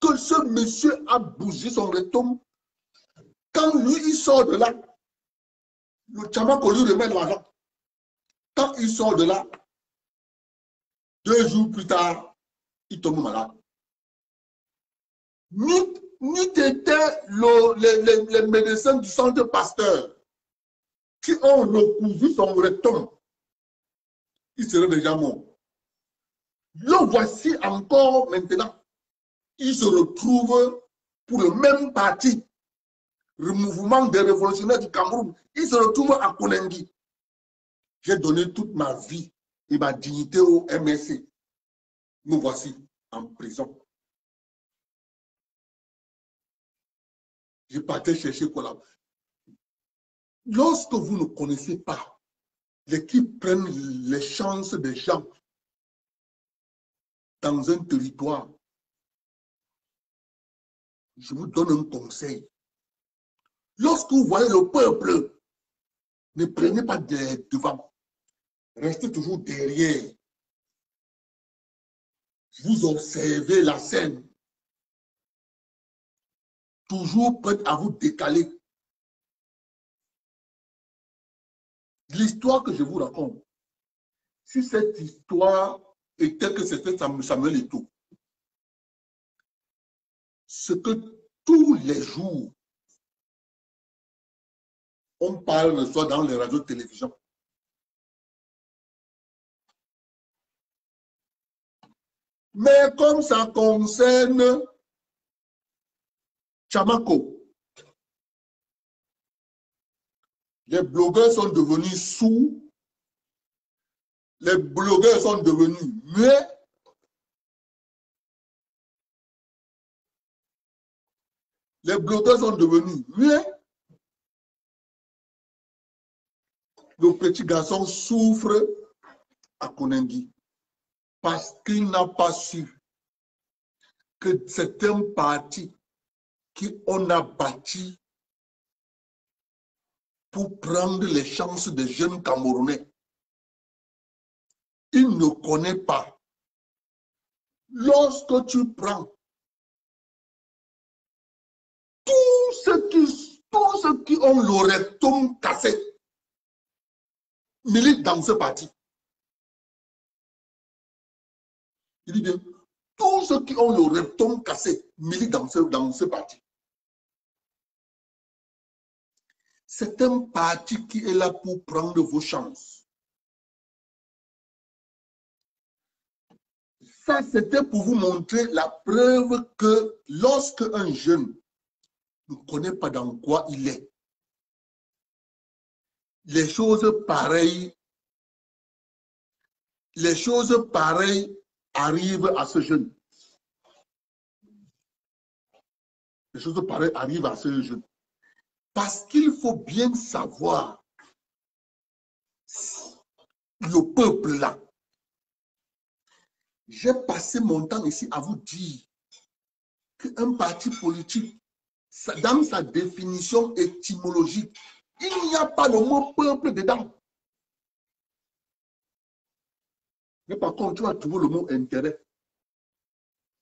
Que ce monsieur a bousillé son rectum. Quand lui, il sort de là, le Chamako lui remet l'argent. Quand il sort de là, deux jours plus tard, il tombe malade. N'eût été le, les, médecins du centre Pasteur qui ont recousu son rectum, il serait déjà mort. Le voici encore maintenant. Il se retrouve pour le même parti, le mouvement des révolutionnaires du Cameroun. Il se retrouve à Konengi. J'ai donné toute ma vie et ma dignité au MSC. Nous voici en prison. Je partais chercher collaboration. Lorsque vous ne connaissez pas les qui prennent les chances des gens dans un territoire, je vous donne un conseil. Lorsque vous voyez le peuple, ne prenez pas devant. Restez toujours derrière. Vous observez la scène. Toujours prêt à vous décaler. L'histoire que je vous raconte, si cette histoire était que c'était Samuel Eto'o, ce que tous les jours, on parle soit dans les radios télévisions. Mais comme ça concerne Chamako, les blogueurs sont devenus sourds, les blogueurs sont devenus muets, les blogueurs sont devenus muets, le petit garçon souffre à Konengi parce qu'il n'a pas su que c'est un parti qu'on a bâti pour prendre les chances des jeunes Camerounais. Il ne connaît pas. Lorsque tu prends tous ceux qui, tous ceux qui ont le rectum cassé, militent dans ce parti. Il dit bien, tous ceux qui ont le rectum cassé militent dans ce, dans ce parti. C'est un parti qui est là pour prendre vos chances. Ça, c'était pour vous montrer la preuve que lorsque un jeune ne connaît pas dans quoi il est, les choses pareilles, les choses pareilles arrivent à ce jeune. Les choses pareilles arrivent à ce jeune. Parce qu'il faut bien savoir le peuple là. J'ai passé mon temps ici à vous dire qu'un parti politique, dans sa définition étymologique, il n'y a pas le mot peuple dedans. Mais par contre, tu vas trouver le mot intérêt.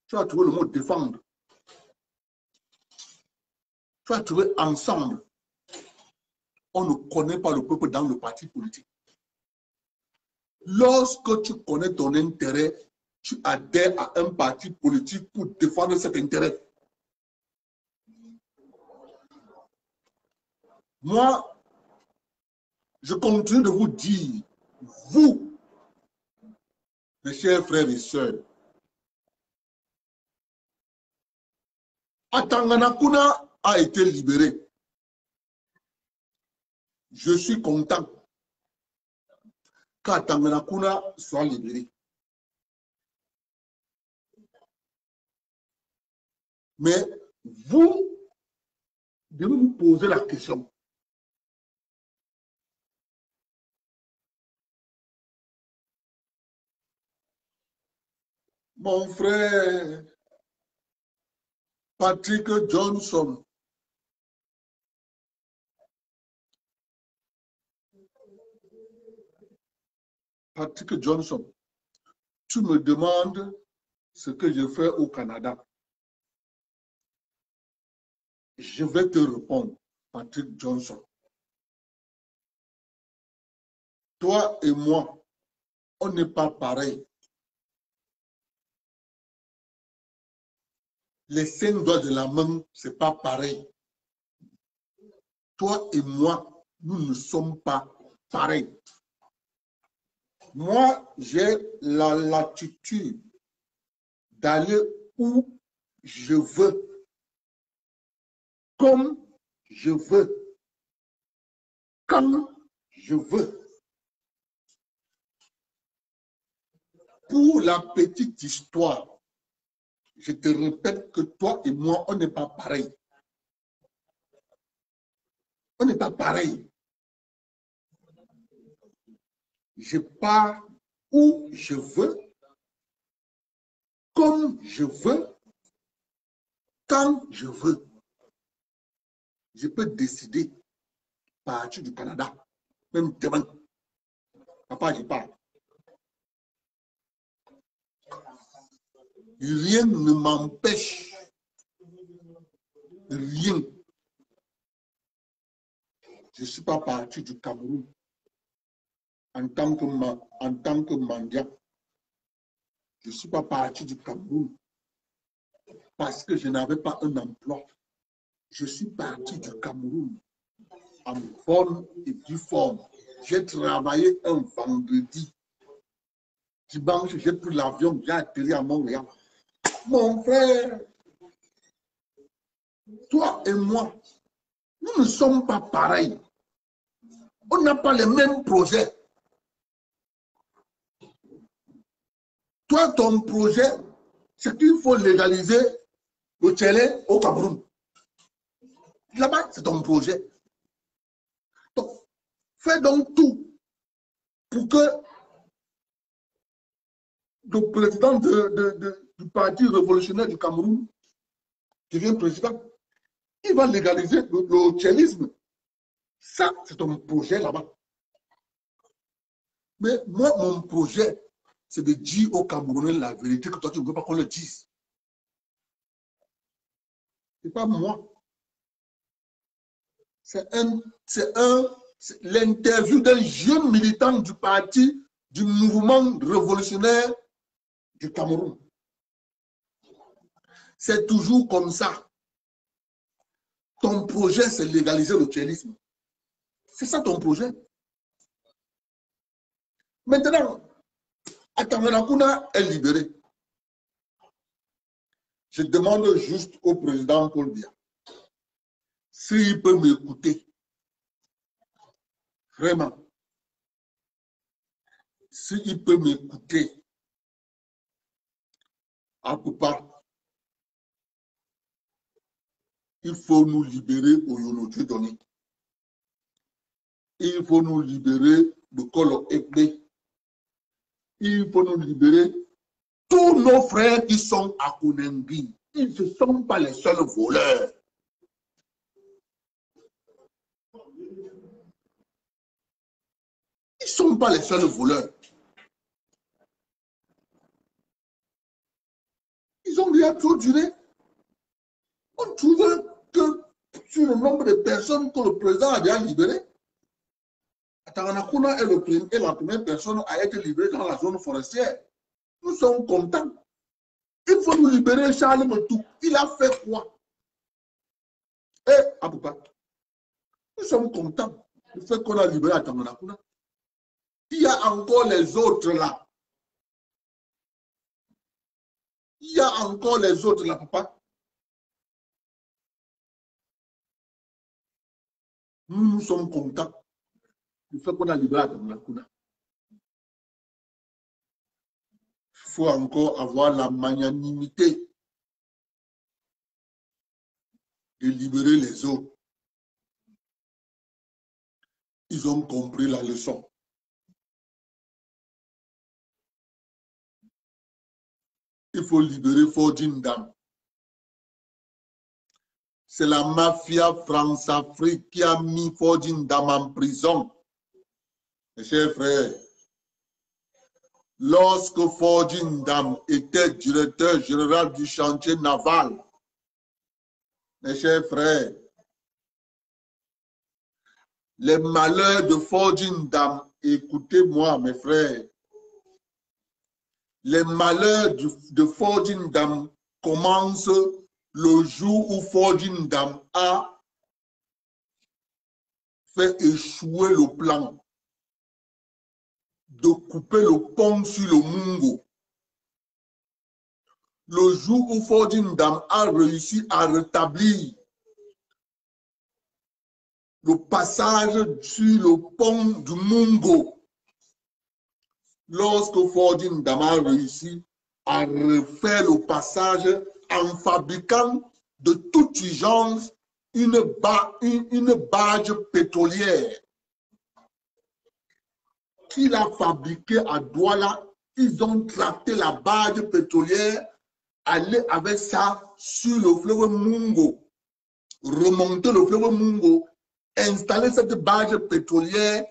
Tu vas trouver le mot défendre. Tu vas trouver ensemble. On ne connaît pas le peuple dans le parti politique. Lorsque tu connais ton intérêt, tu adhères à un parti politique pour défendre cet intérêt. Moi, je continue de vous dire, vous, mes chers frères et sœurs, Atanganakuna a été libéré. Je suis content qu'Atanganakuna soit libéré. Mais vous devez vous poser la question. Mon frère Patrick Johnson, Patrick Johnson, tu me demandes ce que je fais au Canada. Je vais te répondre, Patrick Johnson. Toi et moi, on n'est pas pareil. Les cinq doigts de la main, ce n'est pas pareil. Toi et moi, nous ne sommes pas pareils. Moi, j'ai la latitude d'aller où je veux, comme je veux, quand je veux. Pour la petite histoire, je te répète que toi et moi, on n'est pas pareil. On n'est pas pareil. Je pars où je veux, comme je veux, quand je veux. Je peux décider partir du Canada, même demain. Papa, je pars. rien ne m'empêche, rien. Je ne suis pas parti du Cameroun en tant que, en tant que mendiant. Je ne suis pas parti du Cameroun parce que je n'avais pas un emploi. Je suis parti du Cameroun en bonne et due forme. J'ai travaillé un vendredi. Dimanche, j'ai pris l'avion, j'ai atterri à Montréal. Mon frère, toi et moi, nous ne sommes pas pareils. On n'a pas les mêmes projets. Toi, ton projet, c'est qu'il faut légaliser le télé au Cameroun. Là-bas, c'est ton projet. Donc, fais donc tout pour que le président de, de, de, du Parti révolutionnaire du Cameroun devient président. Il va légaliser le, le tchélisme. Ça, c'est ton projet là-bas. Mais moi, mon projet, c'est de dire aux Camerounais la vérité que toi, tu ne veux pas qu'on le dise. Ce n'est pas moi. C'est un, un, l'interview d'un jeune militant du parti, du mouvement révolutionnaire du Cameroun. C'est toujours comme ça. Ton projet, c'est légaliser le. C'est ça ton projet. Maintenant, Atamanakuna est libéré. Je demande juste au président Paul s'il peut m'écouter. Vraiment. S'il peut m'écouter. À Poupa, il faut nous libérer au Yono donné. Il faut nous libérer de Kolo Ekbe. Il faut nous libérer tous nos frères qui sont à Kounembi. Ils ne sont pas les seuls voleurs. Ils ne sont pas les seuls voleurs. Ils ont bien trop duré. On trouve que sur le nombre de personnes que le président a bien libérées, Taranakuna est, le la première personne à être libérée dans la zone forestière. Nous sommes contents. Il faut nous libérer Charles Moutou. Il a fait quoi? Eh, Abouba, Nous sommes contents du fait qu'on a libéré à. Il y a encore les autres là. Il y a encore les autres là, papa. Nous, nous sommes contents du fait qu'on a libéré à Tamanakuna. Il faut encore avoir la magnanimité de libérer les autres. Ils ont compris la leçon. Il faut libérer Fordindam. C'est la mafia France-Afrique qui a mis Fordindam en prison. Mes chers frères, lorsque Fordindam était directeur général du chantier naval, mes chers frères, les malheurs de Fordindam, écoutez-moi, mes frères, les malheurs du- de Fordindam commencent le jour où Fordindam a fait échouer le plan de couper le pont sur le Mungo. Le jour où Fordindam a réussi à rétablir le passage sur le pont du Mungo, lorsque Fordindam a réussi à refaire le passage en fabriquant de toute urgence une, une barge pétrolière qu'il a fabriquée à Douala. Ils ont tracté la barge pétrolière, aller avec ça sur le fleuve Mungo, remonter le fleuve Mungo, installer cette barge pétrolière,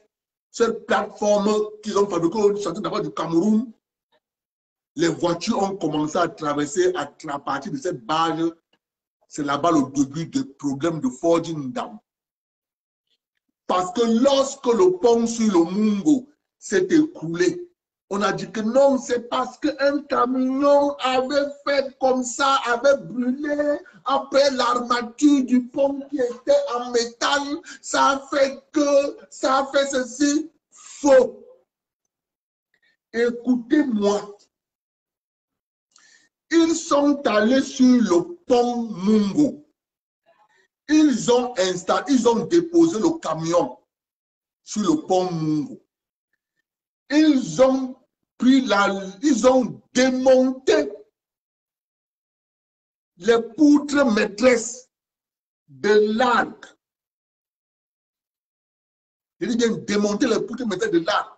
cette plateforme qu'ils ont fabriquée au chantier d'abord du Cameroun. Les voitures ont commencé à traverser à, à partir de cette barge. C'est là-bas le début des problèmes de forging dam. Parce que lorsque le pont sur le Mungo s'est écoulé, on a dit que non, c'est parce qu'un camion avait fait comme ça, avait brûlé après l'armature du pont qui était en métal. Ça a fait que, ça a fait ceci. Faux. Écoutez-moi. Ils sont allés sur le pont Mungo. Ils ont installé, ils ont déposé le camion sur le pont Mungo. Ils ont pris la, ils ont démonté les poutres maîtresses de l'arc. Dis bien démonter les poutres maîtresses de l'arc.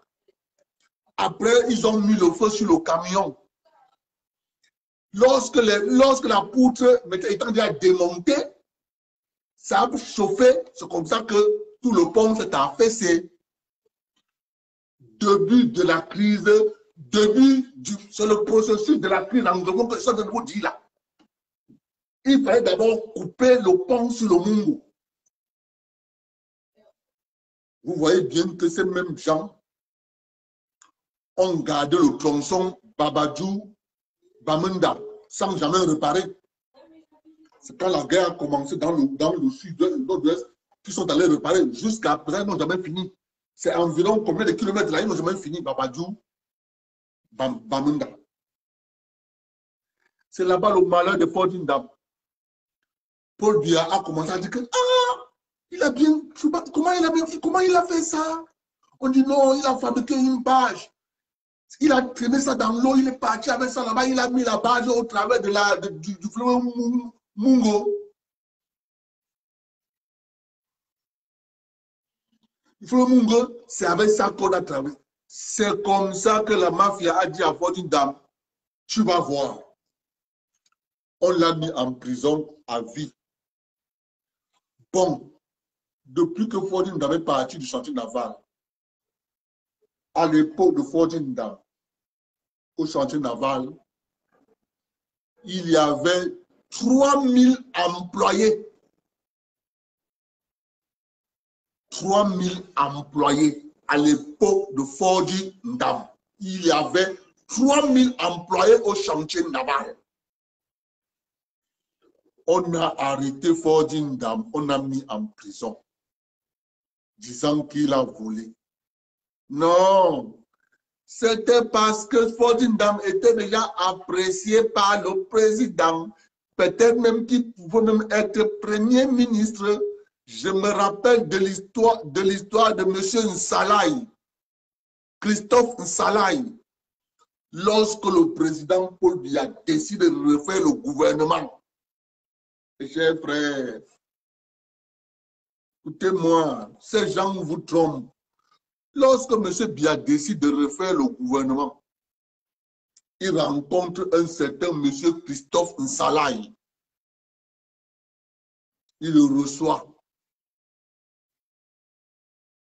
Après, ils ont mis le feu sur le camion. Lorsque, les, lorsque la poutre étant déjà démontée, ça a chauffé. C'est comme ça que tout le pont s'est affaissé. Début de la crise, début du. C'est le processus de la crise en gros que vous là. Il fallait d'abord couper le pont sur le Mungo. Vous voyez bien que ces mêmes gens ont gardé le tronçon Babadjou Bamenda sans jamais réparer. C'est quand la guerre a commencé dans le, dans le sud, nord-ouest, qu'ils sont allés réparer. Jusqu'à présent, ils n'ont jamais fini. C'est environ combien de kilomètres là, ils n'ont jamais fini, Babadjou, Bam, Bamenda. C'est là-bas le malheur de Fordindam. Paul Biya a commencé à dire que, ah, il a bien, comment il a bien comment il a fait ça? On dit non, il a fabriqué une page. Il a traîné ça dans l'eau, il est parti avec ça là-bas, il a mis la base au travers de la, du, du fleuve Mu- Mungo. Le fleuve Mungo, c'est avec ça qu'on a travaillé. C'est comme ça que la mafia a dit à votre dame, tu vas voir. On l'a mis en prison à vie. Bon, depuis que Fordine avait parti du chantier naval, à l'époque de Fordine Dam, au chantier naval, il y avait 3000 employés. 3000 employés à l'époque de Fordine Dam. Il y avait 3000 employés au chantier naval. On a arrêté Fordine Dam, on a mis en prison. disant qu'il a volé. Non, c'était parce que Fordingham était déjà apprécié par le président, peut-être même qu'il pouvait même être premier ministre. Je me rappelle de l'histoire de M. Nsalaï, Christophe Nsalaï, lorsque le président Paul Biya décide de refaire le gouvernement. Chers frères, écoutez-moi, ces gens vous trompent. Lorsque M. Biya décide de refaire le gouvernement, il rencontre un certain M. Christophe Nsalaï. Il le reçoit.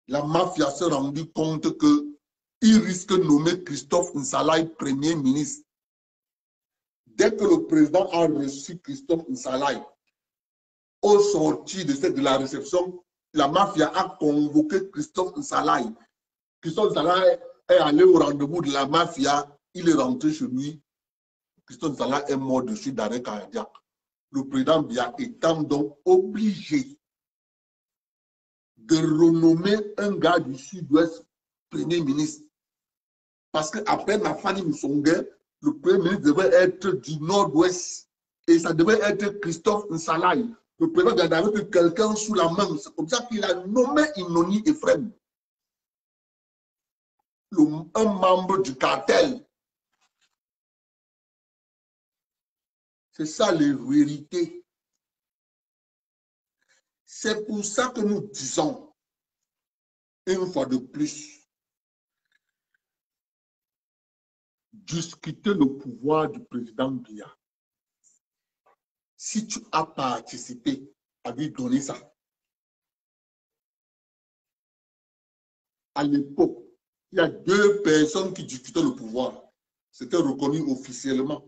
La mafia s'est rendue compte que il risque de nommer Christophe Nsalaï Premier ministre. Dès que le président a reçu Christophe Nsalaï, au sortir de, de la réception, la mafia a convoqué Christophe Nsalaï. Christophe Nsalaï est allé au rendez-vous de la mafia, il est rentré chez lui. Christophe Nsalaï est mort de suite d'arrêt cardiaque. Le président Bia étant donc obligé de renommer un gars du sud-ouest premier ministre. Parce qu'après Nafani Moussongue, le premier ministre devait être du nord-ouest. Et ça devait être Christophe Nsalaï. Le président avait quelqu'un sous la main. C'est comme ça qu'il a nommé Inoni Ephraim. Un membre du cartel. C'est ça les vérités. C'est pour ça que nous disons, une fois de plus, discuter le pouvoir du président Biya. Si tu as participé à lui donner ça, à l'époque, il y a deux personnes qui discutaient le pouvoir. C'était reconnu officiellement.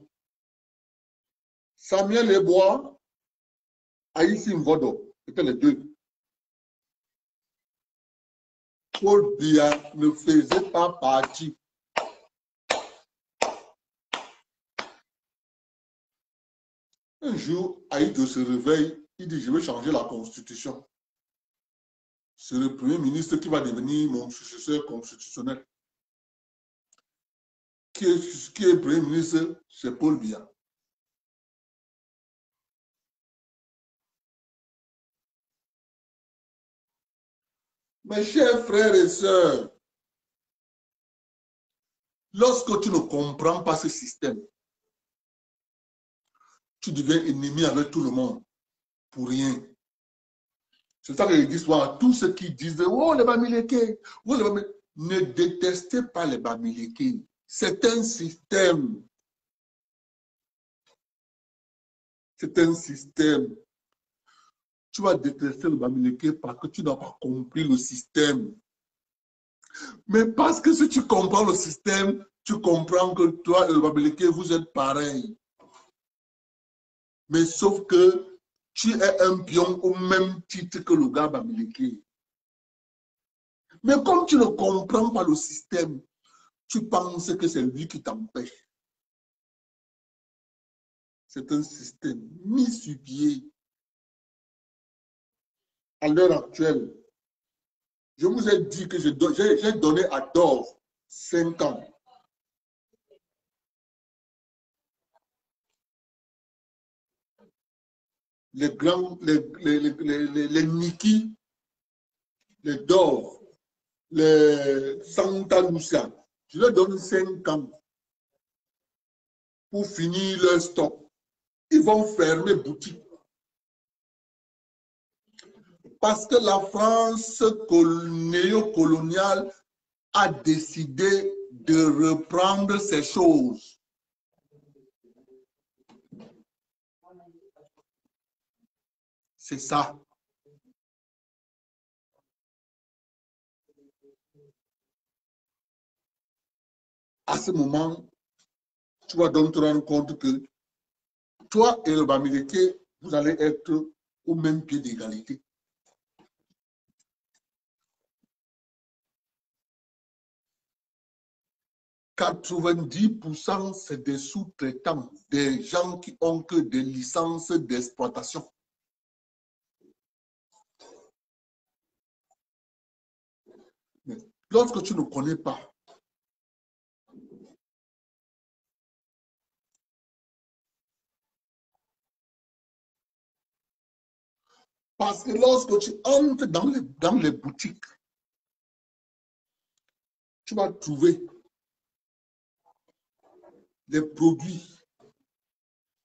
Samuel Lebois, Aïssim Vodo, les deux. Paul Biya ne faisait pas partie Un jour, Aïdo se réveille, il dit, je vais changer la constitution. C'est le premier ministre qui va devenir mon successeur constitutionnel. Qui est, qui est premier ministre? C'est Paul Biya. Mes chers frères et sœurs, lorsque tu ne comprends pas ce système, tu deviens ennemi avec tout le monde pour rien. C'est ça que je dis souvent, tous ceux qui disent Oh, les Bamileke, oh, ne détestez pas les Bamileke. C'est un système. C'est un système. Tu vas détester le Bamileke parce que tu n'as pas compris le système. Mais parce que si tu comprends le système, tu comprends que toi et le Bamileke, vous êtes pareils. Mais sauf que tu es un pion au même titre que le gars Bamileke. Mais comme tu ne comprends pas le système, tu penses que c'est lui qui t'empêche. C'est un système mis sur pied. À l'heure actuelle, je vous ai dit que j'ai donné à Dove 5 ans. les grands, les, les, les, les, les Niki, les Dor, les Santa Lucia. Je leur donne 5 ans pour finir leur stock. Ils vont fermer boutique. Parce que la France néocoloniale a décidé de reprendre ces choses. C'est ça. À ce moment, tu vas donc te rendre compte que toi et le Bamileke, vous allez être au même pied d'égalité. « 90% c'est des sous-traitants, des gens qui ont que des licences d'exploitation. lorsque tu ne connais pas, parce que lorsque tu entres dans les, dans les boutiques, tu vas trouver des produits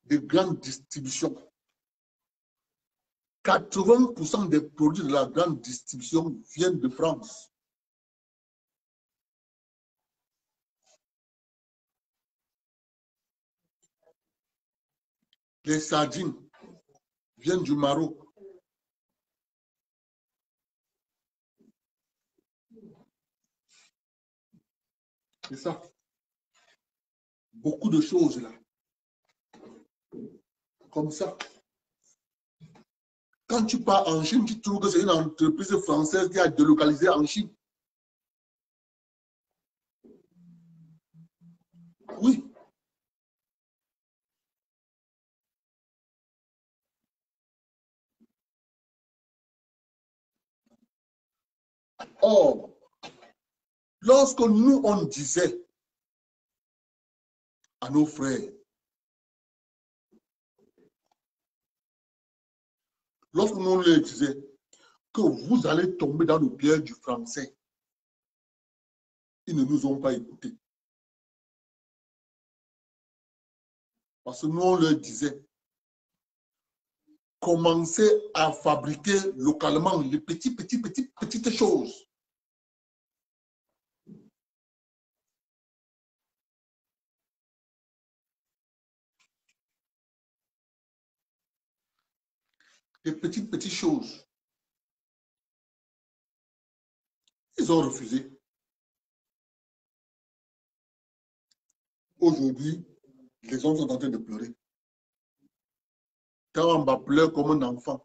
de grande distribution. 80% des produits de la grande distribution viennent de France. Les sardines viennent du Maroc. C'est ça. Beaucoup de choses là. Comme ça. Quand tu pars en Chine, tu trouves que c'est une entreprise française qui a délocalisé en Chine. Oui. Or, lorsque nous, on disait nos frères, lorsque nous leur disait que vous allez tomber dans le piège du français, ils ne nous ont pas écoutés. Parce que nous, on leur disait, commencez à fabriquer localement les petits, petits, petits, petites choses. Petites, petites choses. Ils ont refusé. Aujourd'hui, les hommes sont en train de pleurer. Va pleurer comme un enfant.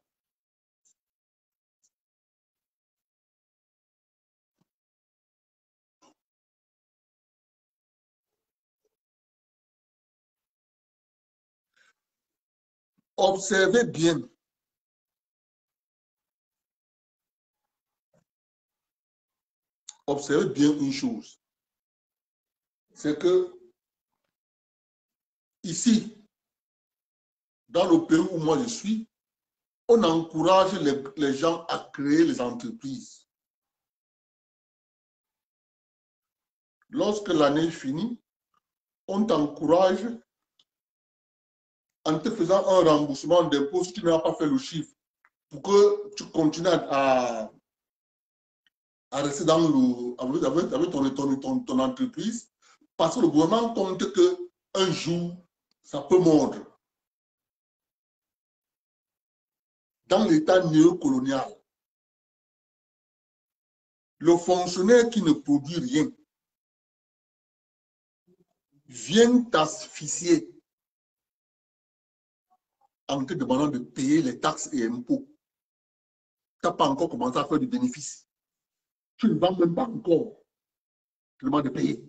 Observez bien. Observez bien une chose. C'est que ici, dans le pays où moi je suis, on encourage les, gens à créer les entreprises. Lorsque l'année finit, on t'encourage en te faisant un remboursement d'impôts si tu n'as pas fait le chiffre pour que tu continues à, à rester dans le, ton, ton, ton, ton entreprise parce que le gouvernement compte que un jour, ça peut mordre. Dans l'état néocolonial, le fonctionnaire qui ne produit rien vient t'asphyxier en te demandant de payer les taxes et impôts. Tu n'as pas encore commencé à faire du bénéfice. Tu ne vends même pas encore. Demandes de payer.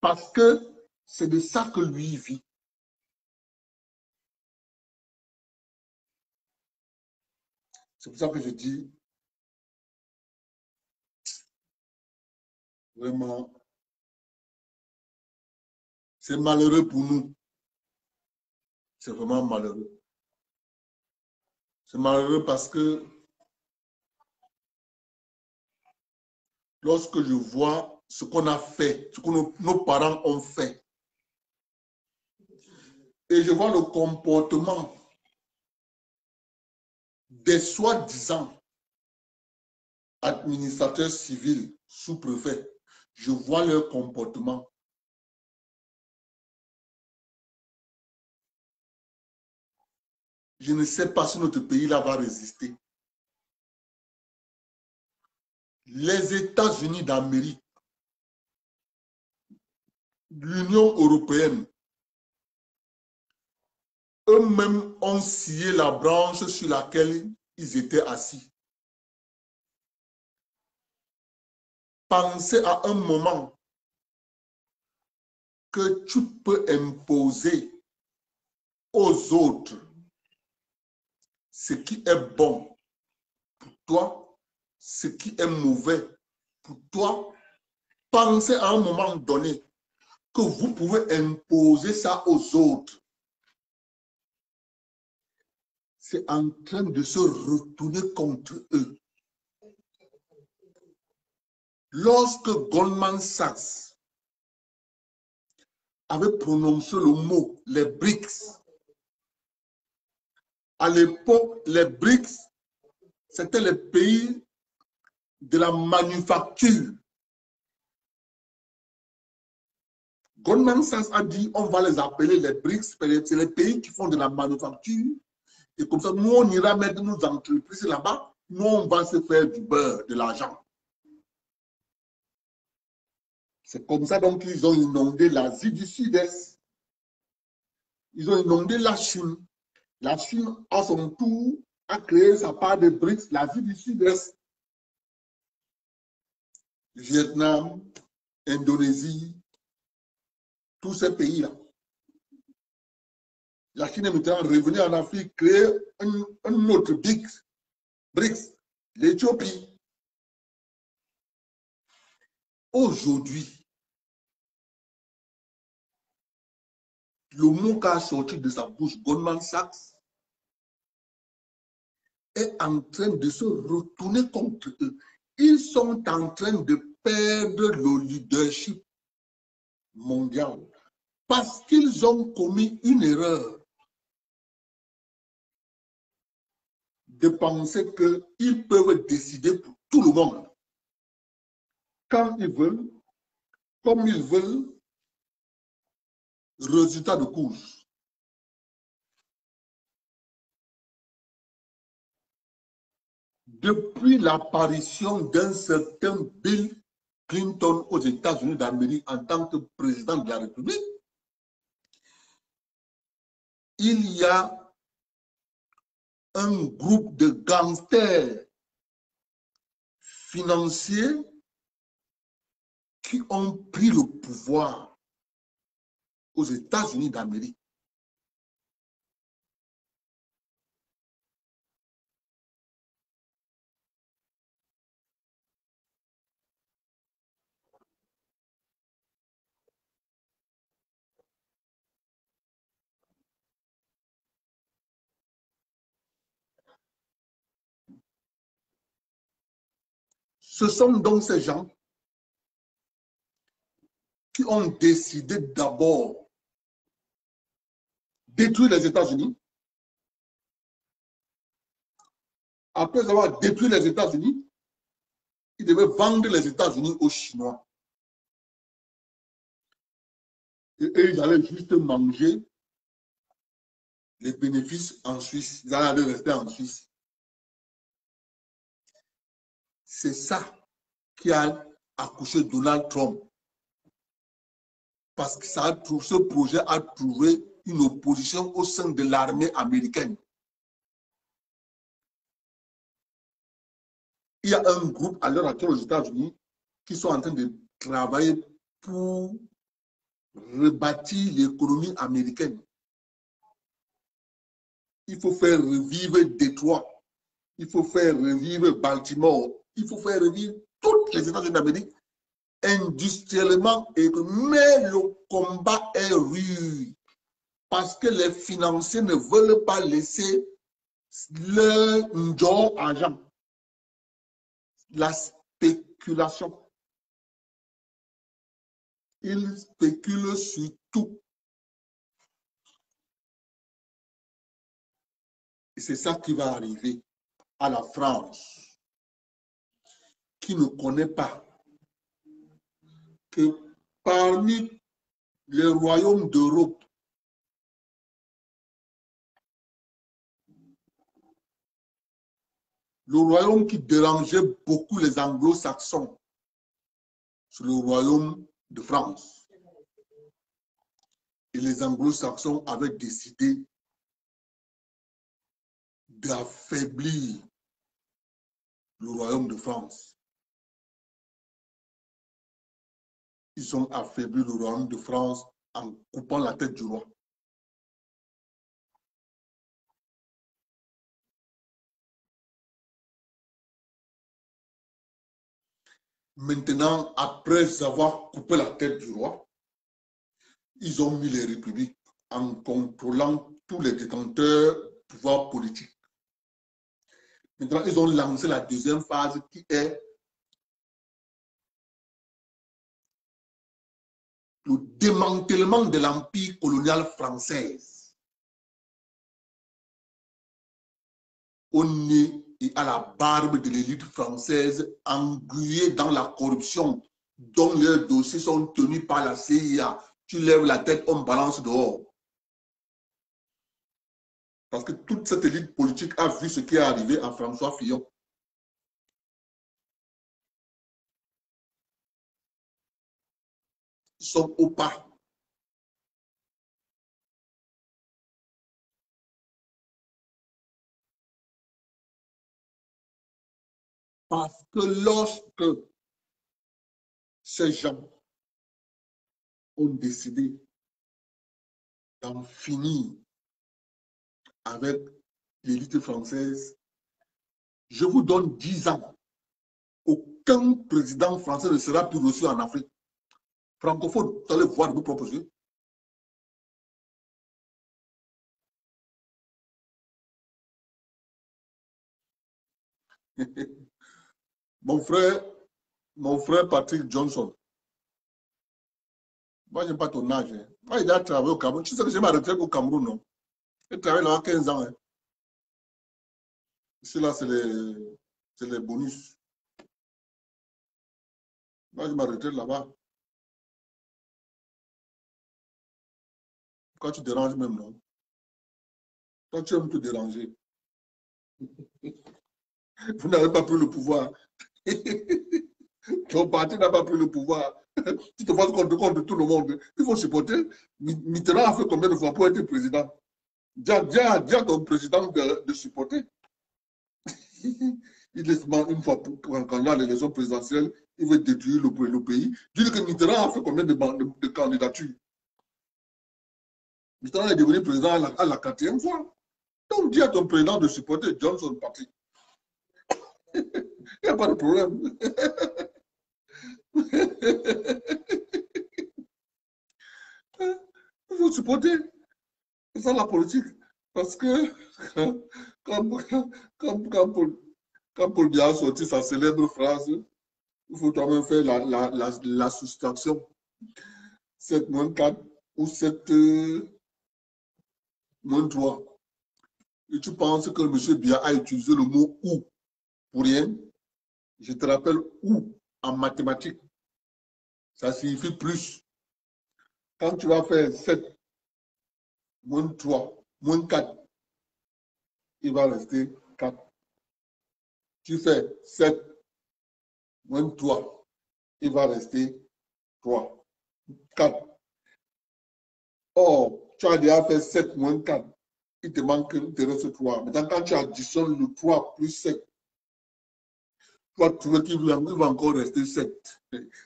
Parce que c'est de ça que lui vit. C'est pour ça que je dis, vraiment, c'est malheureux pour nous. C'est vraiment malheureux. C'est malheureux parce que lorsque je vois ce qu'on a fait, ce que nos, parents ont fait, et je vois le comportement des soi-disant administrateurs civils, sous-préfets, je vois leur comportement. Je ne sais pas si notre pays-là va résister. Les États-Unis d'Amérique, l'Union européenne, eux-mêmes ont scié la branche sur laquelle ils étaient assis. Pensez à un moment que tu peux imposer aux autres ce qui est bon pour toi, ce qui est mauvais pour toi, pensez à un moment donné que vous pouvez imposer ça aux autres. C'est en train de se retourner contre eux. Lorsque Goldman Sachs avait prononcé le mot les BRICS, à l'époque, les BRICS, c'était les pays de la manufacture. Goldman Sachs a dit on va les appeler les BRICS, c'est les pays qui font de la manufacture. Et comme ça, nous, on ira mettre nos entreprises là-bas. Nous, on va se faire du beurre, de l'argent. C'est comme ça donc qu'ils ont inondé l'Asie du Sud-Est. Ils ont inondé la Chine. La Chine, à son tour, a créé sa part de BRICS, l'Asie du Sud-Est. Vietnam, Indonésie, tous ces pays-là. La Chine est maintenant revenue en Afrique, créer un, un autre BRICS, BRICS l'Éthiopie. Aujourd'hui, le mot qui a sorti de sa bouche, Goldman Sachs, est en train de se retourner contre eux. Ils sont en train de perdre le leadership mondial parce qu'ils ont commis une erreur de penser qu'ils peuvent décider pour tout le monde quand ils veulent, comme ils veulent, résultat de course. Depuis l'apparition d'un certain Bill Clinton aux États-Unis d'Amérique en tant que président de la République, il y a un groupe de gangsters financiers qui ont pris le pouvoir aux États-Unis d'Amérique. Ce sont donc ces gens qui ont décidé d'abord détruire les États-Unis. Après avoir détruit les États-Unis, ils devaient vendre les États-Unis aux Chinois. Et eux, ils allaient juste manger les bénéfices en Suisse. Ils allaient rester en Suisse. C'est ça qui a accouché Donald Trump parce que ça a, ce projet a trouvé une opposition au sein de l'armée américaine. Il y a un groupe à l'heure actuelle aux États-Unis qui sont en train de travailler pour rebâtir l'économie américaine. Il faut faire revivre Détroit. Il faut faire revivre Baltimore. Il faut faire revivre toutes les États-Unis d'Amérique industriellement, et mais le combat est rude parce que les financiers ne veulent pas laisser leur argent. La spéculation. Ils spéculent sur tout. C'est ça qui va arriver à la France, qui ne connaît pas que parmi les royaumes d'Europe, le royaume qui dérangeait beaucoup les anglo-saxons, c'est le royaume de France. Et les anglo-saxons avaient décidé d'affaiblir le royaume de France. Ils ont affaibli le royaume de France en coupant la tête du roi. Maintenant, après avoir coupé la tête du roi, ils ont mis les républiques en contrôlant tous les détenteurs de pouvoir politique. Maintenant, ils ont lancé la deuxième phase qui est le démantèlement de l'empire colonial français. On est à la barbe de l'élite française, engluée dans la corruption, dont leurs dossiers sont tenus par la CIA. Tu lèves la tête, on balance dehors. Parce que toute cette élite politique a vu ce qui est arrivé à François Fillon. Sont au pas. Parce que lorsque ces gens ont décidé d'en finir avec l'élite française, je vous donne 10 ans. Aucun président français ne sera plus reçu en Afrique. Francophone, vous allez voir de vos mon frère, mon frère Patrick Johnson, moi, je n'aime pas ton âge. Hein. Moi, il a travaillé au Cameroun. Tu sais que j'ai ma retraite au Cameroun, non? Il travaille là 15 ans. Hein. Ici, là, c'est les, les bonus. Moi, je ma là-bas. Pourquoi tu déranges même, non? Toi, tu aimes te déranger. Vous n'avez pas pris le pouvoir. Ton parti n'a pas pris le pouvoir. Tu te fasses compte, de tout le monde. Il faut supporter. Mitterrand a fait combien de fois pour être président? Dis à ton président de, supporter. il laisse une fois pour, pour candidat à l'élection présidentielle, il veut détruire le, pays. Dis que Mitterrand a fait combien de, de candidatures? Mitterrand est devenu président à la, quatrième fois. Donc dis à ton président de supporter Johnson Parti. il n'y a pas de problème. Il faut supporter. C'est ça la politique. Parce que comme, comme, comme, Paul, Biya a sorti sa célèbre phrase, il faut quand même faire la, la, la, la soustraction. 7 moins 4 ou 7 euh, moins 3. Et tu penses que M. Biya a utilisé le mot ou pour rien. Je te rappelle ou en mathématiques. Ça signifie plus. Quand tu vas faire 7 moins 3, moins 4, il va rester 4. Tu fais 7 moins 3, il va rester 3. 4. Or, tu as déjà fait 7 moins 4, il te manque, il te reste 3. Maintenant, quand tu additionnes le 3 plus 7, tu vas trouver qu'il va, encore rester 7.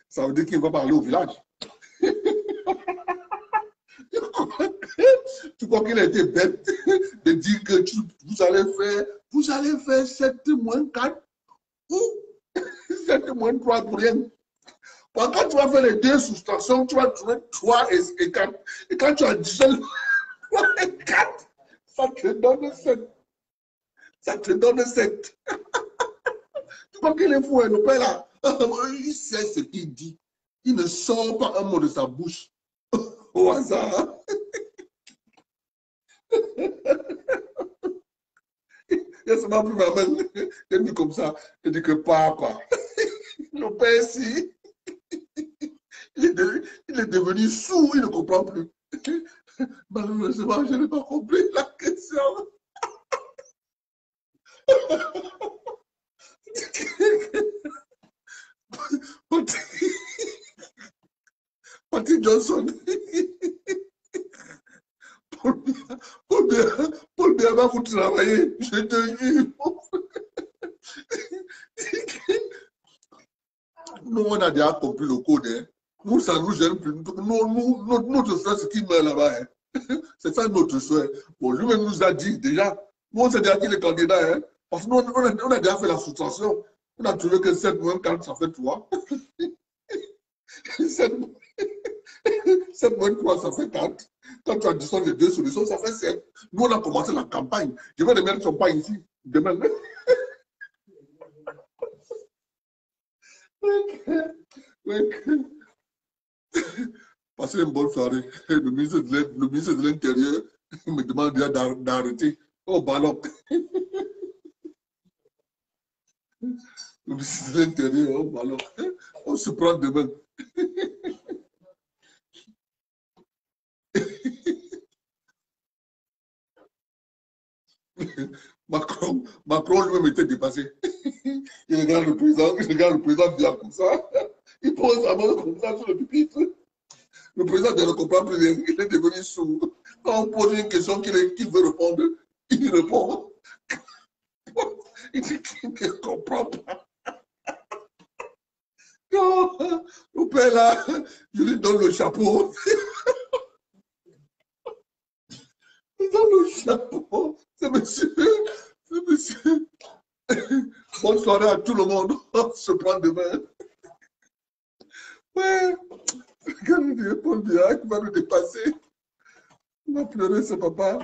Ça veut dire qu'il va pas aller au village. tu crois qu'il a été bête de dire que tu, vous allez faire, vous allez faire 7 moins 4 ou 7 moins 3 pour rien? Quand tu vas faire les deux soustractions, tu vas trouver 3 et 4. Et quand tu additionnes 3 et 4, ça te donne 7. Ça te donne 7. tu crois qu'il est fou, hein, le père là? Il sait ce qu'il dit. Il ne sort pas un mot de sa bouche au hasard. Il se m'a pris ma main, il dit comme ça, il dit que pas quoi. Le père si, il est, devenu, sourd, il ne comprend plus. Malheureusement, je n'ai pas compris la question. Patrick Johnson. Paul Biya, Paul Biya, Paul va vous travailler, je te jure. Nous, on a déjà compris le code. Hein. Nous, ça nous gêne plus. Nous, nous, notre, soeur, c'est qui meurt là-bas. Hein. C'est ça notre soeur. Bon, lui-même nous a dit déjà. Nous, on sait déjà qui est le candidat. Hein. Parce que nous, on a, on a déjà fait la soustraction. On a trouvé que 7 moins 4, ça fait 3. 7, 7 moins 3, ça fait 4. Quand tu additionnes les deux solutions, ça fait 7. Nous, on a commencé la campagne. Je vais remettre son pain ici. Demain. Passez une bonne soirée. Le ministre de l'Intérieur me demande déjà d'arrêter. Oh, ballon. Le ministre de l'Intérieur, oh, ballon. On se prend demain. Macron, Macron lui-même était dépassé. Il regarde le président, il regarde le président bien comme ça. Il pose sa main comme ça sur le pupitre. Le président ne comprend plus il est devenu sourd. Quand on pose une question qu'il veut répondre, il répond. Il dit qu'il ne comprend pas. Non, le père là, je lui donne le chapeau. Il donne le chapeau. C'est monsieur, c'est monsieur. Bonne soirée à tout le monde. On se prend demain. Ouais. Quand Dieu, Paul Biac va nous dépasser. Il va pleurer, ce papa.